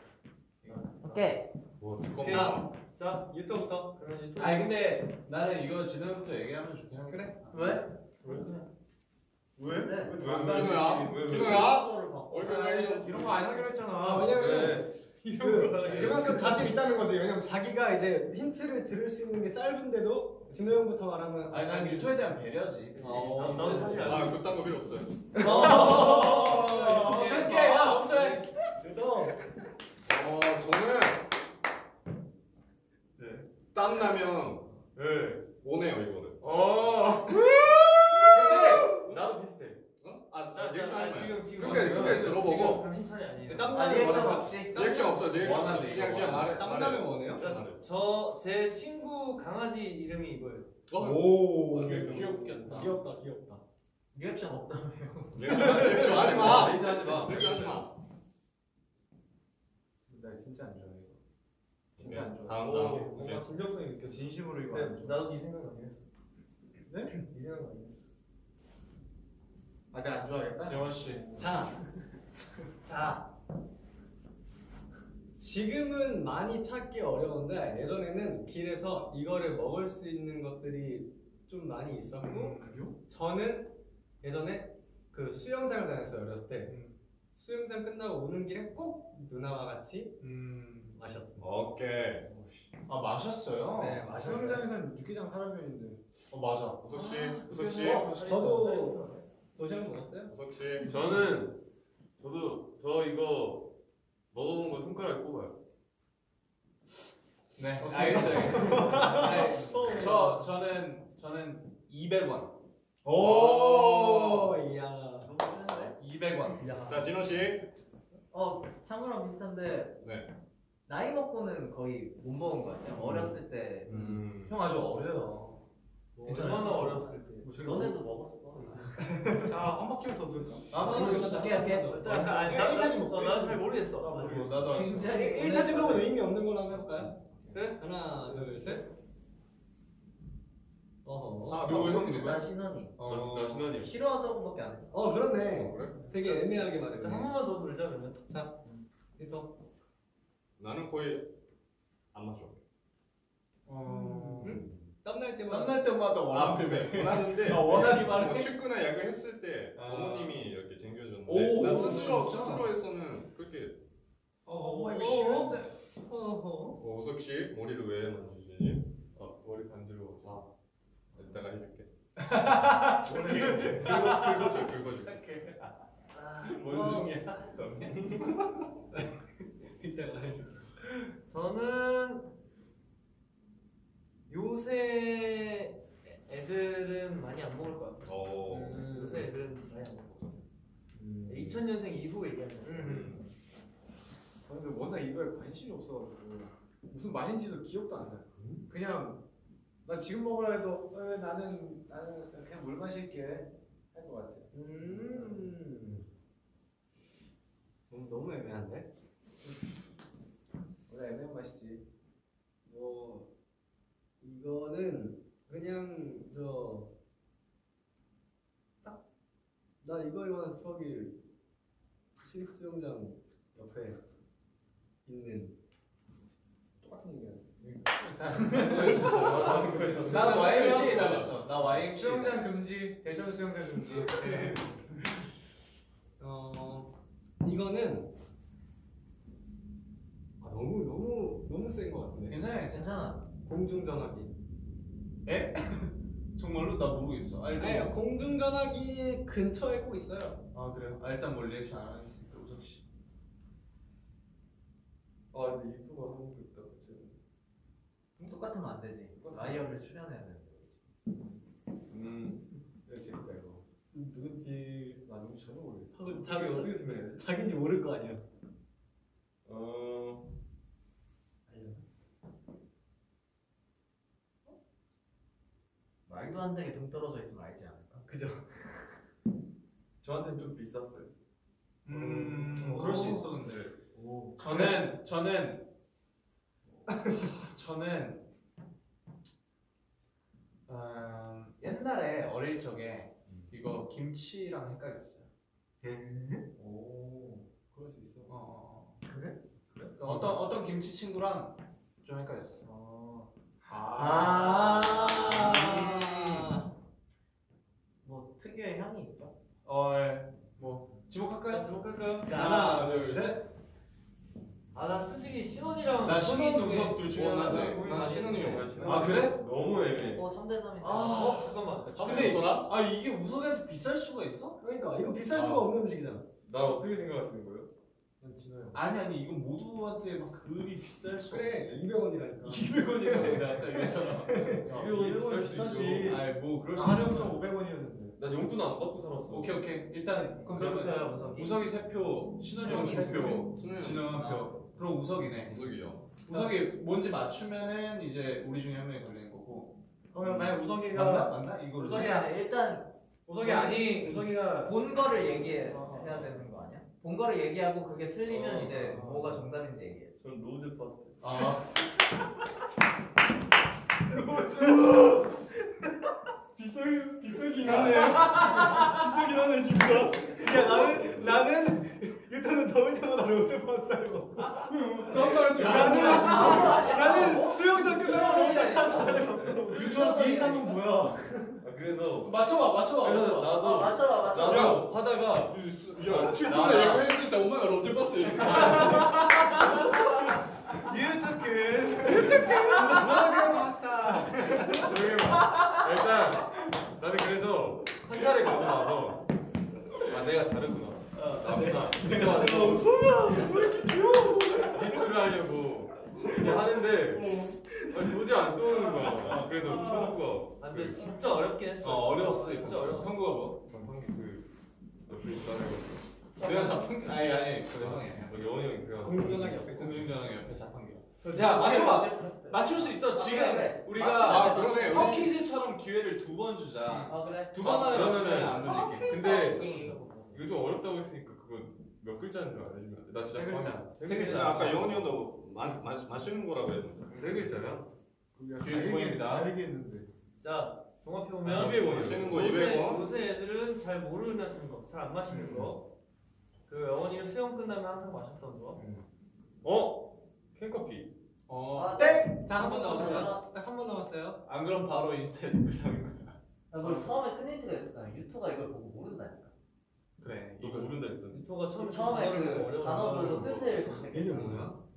Speaker 5: 오케이.
Speaker 7: 뭐
Speaker 3: 자,
Speaker 7: 잠깐만.
Speaker 3: 자 유튜브부터.
Speaker 4: 그러면 유튜브.
Speaker 1: 아니 근데 나는 이거 지금부터 얘기하면 좋긴 한데 그래
Speaker 5: 왜?
Speaker 3: 왜?
Speaker 5: 네.
Speaker 3: 왜?
Speaker 2: 왜, 왜, 왜?
Speaker 5: 속도를 바꿔.
Speaker 7: 얼굴
Speaker 3: 아. 이런 거안 하기로 했잖아.
Speaker 6: 아, 왜냐면은 그,
Speaker 3: 왜?
Speaker 6: 그만큼 자신 있다는 거지. 왜냐면 자기가 이제 힌트를 들을 수 있는 게 짧은데도 진호 형부터 말하면
Speaker 1: 아니 난 유튜브에 대한 배려지 그치
Speaker 6: 어,
Speaker 4: 나- 나도 사실
Speaker 7: 아 그딴 거 필요 없어요.
Speaker 6: 어,
Speaker 1: 쉽게 야 엄청
Speaker 7: 너어 저는
Speaker 2: 네.
Speaker 7: 땀 나면
Speaker 2: 네.
Speaker 7: 원해요 이거는.
Speaker 2: 어. <laughs> 근데 나도 비슷해.
Speaker 7: 어? 아
Speaker 4: 자, 자,
Speaker 7: 마.
Speaker 4: 지금 지금
Speaker 7: 끝까지 끝까지 들어보고.
Speaker 4: 지금 당신 차례 아니에요.
Speaker 5: 땀아
Speaker 6: 나면
Speaker 5: 리액션
Speaker 6: 원해서
Speaker 5: 없지.
Speaker 7: 리액션 없어 리액션 없어. 그냥 그냥 말해.
Speaker 6: 땀
Speaker 7: 말해.
Speaker 6: 나면 원해요?
Speaker 4: 저제 친구 강아지 이름이 이거예요.
Speaker 7: 어?
Speaker 6: 오,
Speaker 7: 아,
Speaker 6: 귀엽-
Speaker 7: 귀엽겠다.
Speaker 6: 귀엽다, 귀엽다.
Speaker 5: 리액션 없다며요.
Speaker 7: 리액션 하지 마.
Speaker 2: 리액션 하지 마.
Speaker 7: 리액션 하지 마.
Speaker 3: 나 진짜 안 좋아해 이거. 진짜 안 좋아.
Speaker 7: 다음
Speaker 4: 오,
Speaker 7: 다음.
Speaker 4: 뭔가
Speaker 7: 오케이.
Speaker 4: 진정성이 느껴.
Speaker 3: 진심으로 이거
Speaker 4: 네,
Speaker 3: 좋아.
Speaker 4: 나도 네 생각 아니었어.
Speaker 3: 네?
Speaker 4: 네 생각 아니었어.
Speaker 3: 아 내가 안 좋아하겠다.
Speaker 1: 여원 씨
Speaker 6: 자,
Speaker 5: 자.
Speaker 6: 지금은 많이 찾기 어려운데 예전에는 길에서 이거를 먹을 수 있는 것들이 좀 많이 있었고
Speaker 3: 그래요?
Speaker 6: 저는 예전에 그 수영장을 다녔어요 어렸을 때 수영장 끝나고 오는 길에 꼭 누나와 같이
Speaker 1: 음.
Speaker 6: 마셨습니다.
Speaker 7: 오케이.
Speaker 1: 아 마셨어요?
Speaker 5: 네, 마셨어요.
Speaker 3: 수영장에서는 육개장 사람이었는데
Speaker 1: 어 맞아.
Speaker 7: 우석 씨,
Speaker 1: 아,
Speaker 7: 우석 씨,
Speaker 6: 저도 도시락 먹었어요?
Speaker 7: 씨.
Speaker 2: 저는 저도 저 이거 먹어본 거 손가락 꼽아요.
Speaker 1: 네, 알겠어요. 알겠어요. 네, 저 저는 저는 200원.
Speaker 6: 오, 이야.
Speaker 5: 너무 뜨는데?
Speaker 1: 200원.
Speaker 7: 자, 디노 씨.
Speaker 5: 어 창구랑 비슷한데
Speaker 7: 네.
Speaker 5: 나이 먹고는 거의 못 먹은 거 같아요. 어렸을 때
Speaker 7: 음.
Speaker 1: 형 아주 어려요.
Speaker 4: 얼마나 어렸을 때.
Speaker 5: 너네도 먹었어.
Speaker 3: 자한 바퀴만 더 돌까?
Speaker 1: 아,
Speaker 5: 오케이 오케이.
Speaker 4: 또 약간 아니
Speaker 6: 네,
Speaker 4: 나
Speaker 6: 일차지 먹고,
Speaker 4: 어, 나는 잘 모르겠어.
Speaker 1: 나 모르겠어. 나도 알았어.
Speaker 5: 굉장히
Speaker 6: 1차 질문은 의미 없는 걸로 한번 해볼까요?
Speaker 4: 그래?
Speaker 6: 하나, 둘, 셋. 어허.
Speaker 7: 아, 누구
Speaker 5: 형나
Speaker 7: 누구야?
Speaker 5: 신원이
Speaker 2: 나, 나 신원이.
Speaker 5: 싫어하다고밖에 안 했어.
Speaker 6: 어, 그렇네.
Speaker 7: 어, 그래?
Speaker 6: 되게 애매하게
Speaker 4: 자, 한
Speaker 6: 말했네.
Speaker 4: 번만 더 돌자 그러면.
Speaker 6: 자, 리터.
Speaker 7: 나는 거의 안 마셔.
Speaker 1: 어.
Speaker 6: 응? 땀날 때마다.
Speaker 1: 땀날 때마다 원한대매.
Speaker 7: 원하는데
Speaker 1: 아, 원하기만 해?
Speaker 7: 축구나 야구 했을 때
Speaker 1: 아.
Speaker 7: 어머님이 이렇게 쟁겨줬는데
Speaker 1: 오,
Speaker 7: 나 스스로
Speaker 1: 진짜?
Speaker 7: 스스로에서는 그렇게
Speaker 3: 어 엄마 이거 싫은데
Speaker 6: 어허.
Speaker 7: 어, 우석 씨 머리를 왜 만지시니? 어, 머리 간지러워. 자, 이따가 해줄게. 긁어, 긁어줘, 긁어줘.
Speaker 1: 원숭이야.
Speaker 6: 이따가 해줘.
Speaker 4: 저는 요새 애들은 많이 안 먹을 것 같아요.
Speaker 7: 어.
Speaker 4: 요새 애들은 많이 안 먹을 것 같아요.
Speaker 6: 음.
Speaker 4: 2000년생 이후 얘기하는 거.
Speaker 7: 음.
Speaker 3: 아, 근데 워낙 이거에 관심이 없어가지고 무슨 맛인지도 기억도 안 나요. 그냥 난 지금 먹으라 해도 어, 나는 나는 그냥 물 마실게 할 것 같아.
Speaker 6: 음. 너무 너무 애매한데?
Speaker 3: 원래 애매한 맛이지.
Speaker 6: 뭐 이거는 그냥 저 딱 나 이거에 관한 추억이 시립 수영장 옆에 있는
Speaker 3: 똑같은 얘기야. <laughs>
Speaker 1: 나는 YMCA 다녔어. 나 YMCA.
Speaker 3: 수영장 금지, 대전 수영장 금지. <laughs>
Speaker 6: 어 이거는 아 너무 너무 너무 센 것 같은데
Speaker 1: 괜찮아요.
Speaker 5: 괜찮아.
Speaker 6: 공중전화기
Speaker 1: 에? <laughs> 정말로 나 모르겠어. 아, 일단
Speaker 6: 아니 공중전화기 근처에 꼭 있어요
Speaker 1: 아 그래요? 아, 일단 뭐 리액션 안 하겠습니다. 우석 씨.
Speaker 2: 아 근데 유튜브 거 있다. 지금.
Speaker 5: 똑같으면 안 되지. liar를 추려내야 돼.
Speaker 2: 음.
Speaker 3: 이거 재밌다 이거.
Speaker 6: 누군지
Speaker 3: 나 누구 전혀 모르겠어.
Speaker 6: 자기
Speaker 2: 어떻게 돼?
Speaker 6: 자기인지 모를 거 아니야
Speaker 2: 어.
Speaker 5: 말도 안 되게 동떨어져 있으면 알지 않을까?
Speaker 6: 그죠 <laughs>
Speaker 2: 저한테는 좀 비쌌어요.
Speaker 1: 음,
Speaker 4: 오.
Speaker 1: 그럴 수 있어 근데.
Speaker 4: 오.
Speaker 1: 저는 <laughs> 저는 저는 음, 옛날에 어릴 적에 이거 김치랑 헷갈렸어요.
Speaker 3: 오, 그럴 수 있어.
Speaker 1: 어, 어, 어.
Speaker 5: 그래?
Speaker 1: 그래? 어떤 어떤 김치 친구랑 좀 헷갈렸어.
Speaker 6: 아,
Speaker 5: 뭐 특유의 향이 있죠?
Speaker 1: 어, 뭐 지목할까요?
Speaker 4: 지목할까요?
Speaker 6: 자, 하나 둘 셋
Speaker 4: 아나 솔직히 신원이랑
Speaker 1: 나
Speaker 4: 신원
Speaker 1: 우석 둘 중에
Speaker 7: 어, 나
Speaker 1: 하나인데.
Speaker 7: 네.
Speaker 4: 거의
Speaker 7: 나
Speaker 4: 많이
Speaker 7: 신원이 신원.
Speaker 1: 아, 그래?
Speaker 2: 너무 애매해.
Speaker 5: 어 3대 3인데.
Speaker 4: 아, 어 잠깐만.
Speaker 1: 아 근데? 아 이게 우석이한테 비쌀 수가 있어?
Speaker 6: 그러니까 이거 비쌀 수가
Speaker 2: 아.
Speaker 6: 없는 음식이잖아
Speaker 2: 나 어떻게 생각하시는 거예요?
Speaker 1: 아니 아니 이건 모두한테 막 그리 비쌀 수
Speaker 6: 그래 200원이라니까
Speaker 1: 200원이라고 내가 아까 얘기했잖아.
Speaker 2: 200원 비쌀 수. 있죠.
Speaker 1: 아이 뭐 그럴 수
Speaker 3: 가령성
Speaker 1: 있어.
Speaker 3: 500원이었는데.
Speaker 2: 난 용돈 안 받고 살았어.
Speaker 1: 오케이 오케이 일단
Speaker 5: 그럼
Speaker 1: 그러면
Speaker 5: 우석이?
Speaker 1: 우석이 세 표, 신원이 형
Speaker 5: 신원이
Speaker 1: 두 표,
Speaker 7: 신우영.
Speaker 1: 진호 한 표. 그럼 우석이네.
Speaker 7: 우석이요.
Speaker 1: 우석이 뭔지 맞추면은 이제 우리 중에 한 명이 걸리는 거고.
Speaker 3: 그러면 만약 우석이가
Speaker 1: 맞나 맞나 이거
Speaker 5: 우석이 아니 일단
Speaker 3: 우석이 아니 우석이가
Speaker 5: 본 거를 얘기해야
Speaker 3: 어.
Speaker 5: 되는? 본 거를 얘기하고 그게 틀리면
Speaker 2: 어,
Speaker 5: 이제
Speaker 3: 어.
Speaker 5: 뭐가 정답인지 얘기해.
Speaker 2: 전 로즈 파스텔.
Speaker 1: 아
Speaker 6: 비싸긴 비싸긴 하네 비싸긴 하네 진짜 야 나는 나는 유턴은 더울 때마다 로즈 파스타로 나는 나는 수영장 끝나고 로즈 파스타로
Speaker 3: 유튜브 비싼 건 뭐야?
Speaker 2: 아, 그래서
Speaker 1: 맞춰봐 맞춰봐
Speaker 2: 그래서
Speaker 1: 맞춰봐.
Speaker 2: 나도
Speaker 5: 어, 맞춰봐 맞춰봐.
Speaker 2: 나도 하다가
Speaker 7: 야
Speaker 2: 나-
Speaker 7: 이거 했을 때 엄마가 롯데버스 이렇게
Speaker 3: 유튜브
Speaker 6: 무너진 파스타.
Speaker 2: 조용히. 일단 나는 그래서 한자를 가고 나서 아 내가 다르구나. 나구나. 내가 내가 웃어야 왜 이렇게 귀여워? 기출을 하려고 이제 하는데 아니, 도저히 안 떠오르는 거야. 그래서 형구가
Speaker 4: 아, 근데 진짜 어렵긴 했어.
Speaker 1: 어 어려웠어
Speaker 4: 진짜 어려웠어.
Speaker 1: 형구가 뭐?
Speaker 2: 전판기 그 옆에 있다는
Speaker 1: 내가 자판 아니 아니 그래 형이
Speaker 2: 거. 영원이 형이 그래가지고
Speaker 6: 공중전화기 옆에 있던
Speaker 1: 공중전화 옆에 자판기. 야 맞춰봐. 맞출 수 있어. 지금
Speaker 5: 그래.
Speaker 1: 우리가
Speaker 7: 아, 그러네.
Speaker 1: 터키즈처럼 기회를 두 번 주자.
Speaker 5: 아 그래.
Speaker 1: 두 번 안에
Speaker 2: 아,
Speaker 1: 맞추면
Speaker 2: 그러면은-
Speaker 1: 안 돌릴게.
Speaker 2: 근데 이거 좀 어렵다고 했으니까 그거 몇 글자인 줄 알려주면 안 돼? 나 진짜
Speaker 1: 세 글자. 세. 글자.
Speaker 7: 아까 영원이 형도 마, 마, 마시는 거라고 했는데
Speaker 2: 세 글자야?
Speaker 1: 기회 두 번입니다.
Speaker 3: 다 얘기했는데.
Speaker 4: 자, 종합해
Speaker 2: 아,
Speaker 4: 보면
Speaker 2: 200원이요.
Speaker 7: 마시는 거
Speaker 4: 요새
Speaker 7: 200원
Speaker 4: 요새 애들은 잘 모르는 거, 잘 안 마시는 거. 그 영원이가 수영 끝나면 항상 마셨던 거.
Speaker 2: 어? 캔커피.
Speaker 1: 어.
Speaker 5: 아,
Speaker 6: 땡. 자 한 번 남았어요. 딱 한 번 남았어요.
Speaker 1: 안 그럼 바로 인스타에 댓글 다는 거야.
Speaker 5: 아, 그리고 처음에 큰 힌트가 있었잖아. 유토가 이걸 보고 모른다니까.
Speaker 1: 그래.
Speaker 2: 너
Speaker 1: 이거
Speaker 2: 모른다 했어.
Speaker 4: 유토가 처음에
Speaker 5: 그
Speaker 4: 어려운
Speaker 5: 단어별로 뜻을
Speaker 6: 이게
Speaker 5: 검색했잖아.
Speaker 6: 뭐야?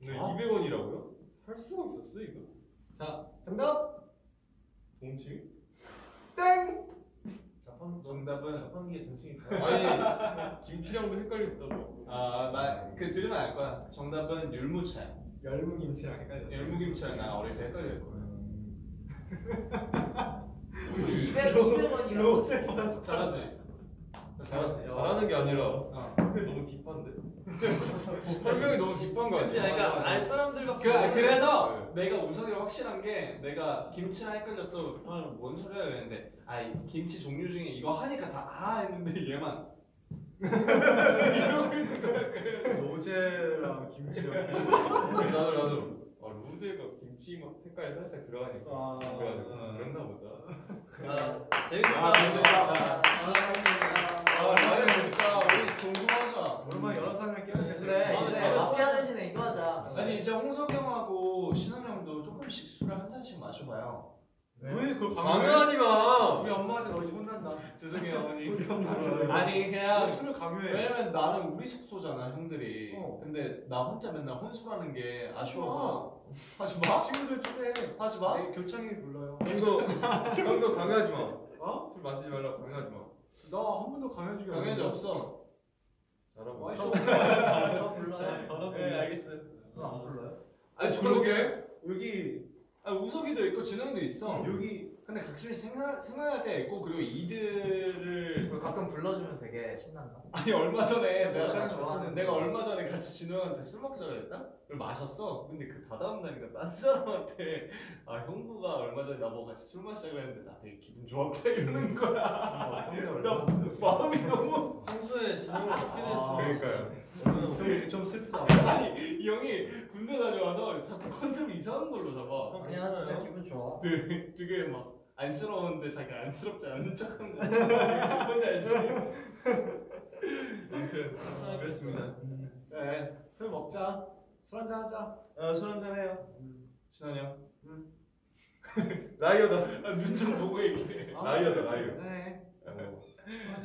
Speaker 2: 근데
Speaker 6: 아?
Speaker 2: 200원이라고요? 살 수가 있었어 이거?
Speaker 6: 자 정답.
Speaker 2: 동치?
Speaker 6: 땡.
Speaker 4: 자판
Speaker 1: 정답은
Speaker 4: 자판기에 동칭이.
Speaker 2: 아니 김치랑도 헷갈렸다고.
Speaker 1: 아 나그 들으면 알 거야. 정답은 율무차야.
Speaker 6: 열무김치랑 헷갈려.
Speaker 1: 열무김치랑 나 어릴 때 헷갈렸거든. <laughs>
Speaker 5: 200, 200원이라고.
Speaker 6: 로제 파스타.
Speaker 1: 잘하지. 잘하지.
Speaker 2: 잘하는 게 아니라
Speaker 1: 어.
Speaker 2: 너무 딥한데. <laughs> 설명이 너무 딥한 거
Speaker 4: 그치,
Speaker 2: 아니야?
Speaker 4: 그러니까 알 사람들밖에
Speaker 1: 그,
Speaker 4: 모르는
Speaker 1: 그래서 내가 우석이랑 확실한 게 내가 김치랑 헷갈렸어. 아, 뭔 소리야 그랬는데 아이 김치 종류 중에 이거 하니까 다 아 했는데 얘만. <laughs>
Speaker 3: 로제랑 김치랑. <laughs>
Speaker 2: 나도 나도. 아 로제가 김치 맛 색깔이 살짝 들어가니까.
Speaker 3: 아,
Speaker 2: 그래가지고
Speaker 1: 음.
Speaker 2: 그랬나 보다.
Speaker 4: 아, 재밌다.
Speaker 7: 아, 재밌다.
Speaker 1: 아 라이언 진짜 우리 궁금하자.
Speaker 3: 오랜만에 여러 사람이랑 깨우니까
Speaker 5: 그래
Speaker 4: 아,
Speaker 5: 이제. 마피아 대신에 이거 하자.
Speaker 1: 아니 이제 홍석이 형하고 신원 형도 조금씩 술을 한 잔씩 마셔봐요.
Speaker 3: 왜 그걸 강요해?
Speaker 2: 강요하지 마.
Speaker 3: 우리 엄마한테 너희 집 혼난다.
Speaker 1: 죄송해요 어머니.
Speaker 3: 우리 엄마한테.
Speaker 1: 아니
Speaker 3: 왜
Speaker 1: 그냥
Speaker 3: 술을 강요해?
Speaker 1: 왜냐면 나는 우리 숙소잖아 형들이.
Speaker 3: 어.
Speaker 1: 근데 나 혼자 맨날 혼술하는 게 아쉬워서 하지 마.
Speaker 3: 친구들 초대해.
Speaker 1: 하지 마.
Speaker 3: 네, 교창이 불러요.
Speaker 2: 형도 형도 강요하지 마.
Speaker 3: 어?
Speaker 2: 술 마시지 말라고 강요하지 마.
Speaker 3: 나 한 번도 강요한 적이.
Speaker 1: 없어.
Speaker 2: 잘하고.
Speaker 3: 와,
Speaker 5: 저, 저 불러요.
Speaker 1: 네 알겠어요.
Speaker 5: 너안 불러요?
Speaker 1: 아니
Speaker 3: 그러게. 여기
Speaker 1: 아 우석이도 있고 진영도 있어.
Speaker 3: 여기
Speaker 1: 근데 각자 생각 생각할 때가 있고 그리고 이들을
Speaker 5: 가끔 불러주면 되게 신난다.
Speaker 1: 아니 얼마 전에 내가
Speaker 5: 좋아하는
Speaker 1: 내가 얼마 전에 같이 진호 형한테 술 먹자 그랬다? 그걸 마셨어. 근데 그 다다음 날인가 딴 사람한테 아 형부가 얼마 전에 나보고 같이 술 마시자 그랬는데 나 되게 기분 좋았다 이러는 거야.
Speaker 3: 형이
Speaker 1: 나 마음이 너무
Speaker 4: 평소에 진영을 어떻게 됐어?
Speaker 2: 그러니까요.
Speaker 3: 좀 좀 슬프다.
Speaker 1: 아니 이 형이 군대 다녀와서 자꾸 컨셉을 이상한 걸로 잡아.
Speaker 4: 형
Speaker 5: 아니야 진짜
Speaker 4: 괜찮아요?
Speaker 5: 기분 좋아.
Speaker 1: 되게, 되게 막 안쓰러운데 자기 안쓰럽지 않은 척하는 거 뭔지 알지? 아무튼 그렇습니다.
Speaker 3: 네, 술 먹자. 술 한잔 하자.
Speaker 1: 어, 술 한잔 해요. 신원이 형. <laughs>
Speaker 2: liar다.
Speaker 1: 아, 눈좀 보고 얘기해.
Speaker 3: 아,
Speaker 2: liar다 liar.
Speaker 3: 네.
Speaker 2: 어.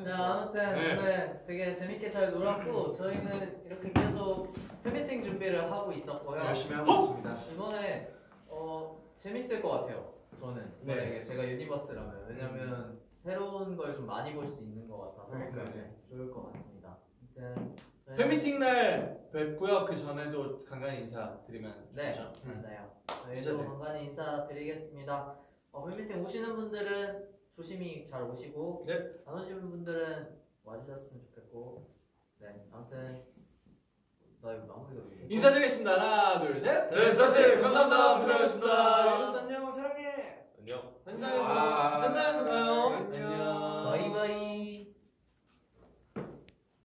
Speaker 5: 자 아무튼
Speaker 7: 네.
Speaker 5: 오늘 되게 재밌게 잘 놀았고 저희는 이렇게 계속 팬미팅 준비를 하고 있었고요.
Speaker 1: 열심히 하고 있습니다.
Speaker 5: 이번에 어 재밌을 것 같아요. 저는
Speaker 1: 네.
Speaker 5: 만약에 제가 유니버스라면 왜냐면 새로운 걸 좀 많이 볼 수 있는 것 같아서
Speaker 1: 그러니까요.
Speaker 5: 네, 좋을 것 같습니다. 저희는-
Speaker 1: 팬미팅 날 뵙고요. 그 전에도 간간히 인사드리면
Speaker 5: 네
Speaker 1: 좋죠. 음.
Speaker 5: 맞아요.
Speaker 1: 인사드려-
Speaker 5: 저희도 간간히 인사드리겠습니다. 어, 팬미팅 오시는 분들은 조심히 잘 오시고
Speaker 4: 네.
Speaker 5: 안 오시는 분들은 와주셨으면 좋겠고 네 아무튼
Speaker 1: 인사드리겠습니다. 하나, 둘, 셋.
Speaker 2: 네, 다시 감사합니다. 부탁드리겠습니다.
Speaker 1: 여러분 안녕, 사랑해.
Speaker 2: 안녕.
Speaker 4: 현장에서
Speaker 1: 현장에서 봐요. 안녕. 바이바이.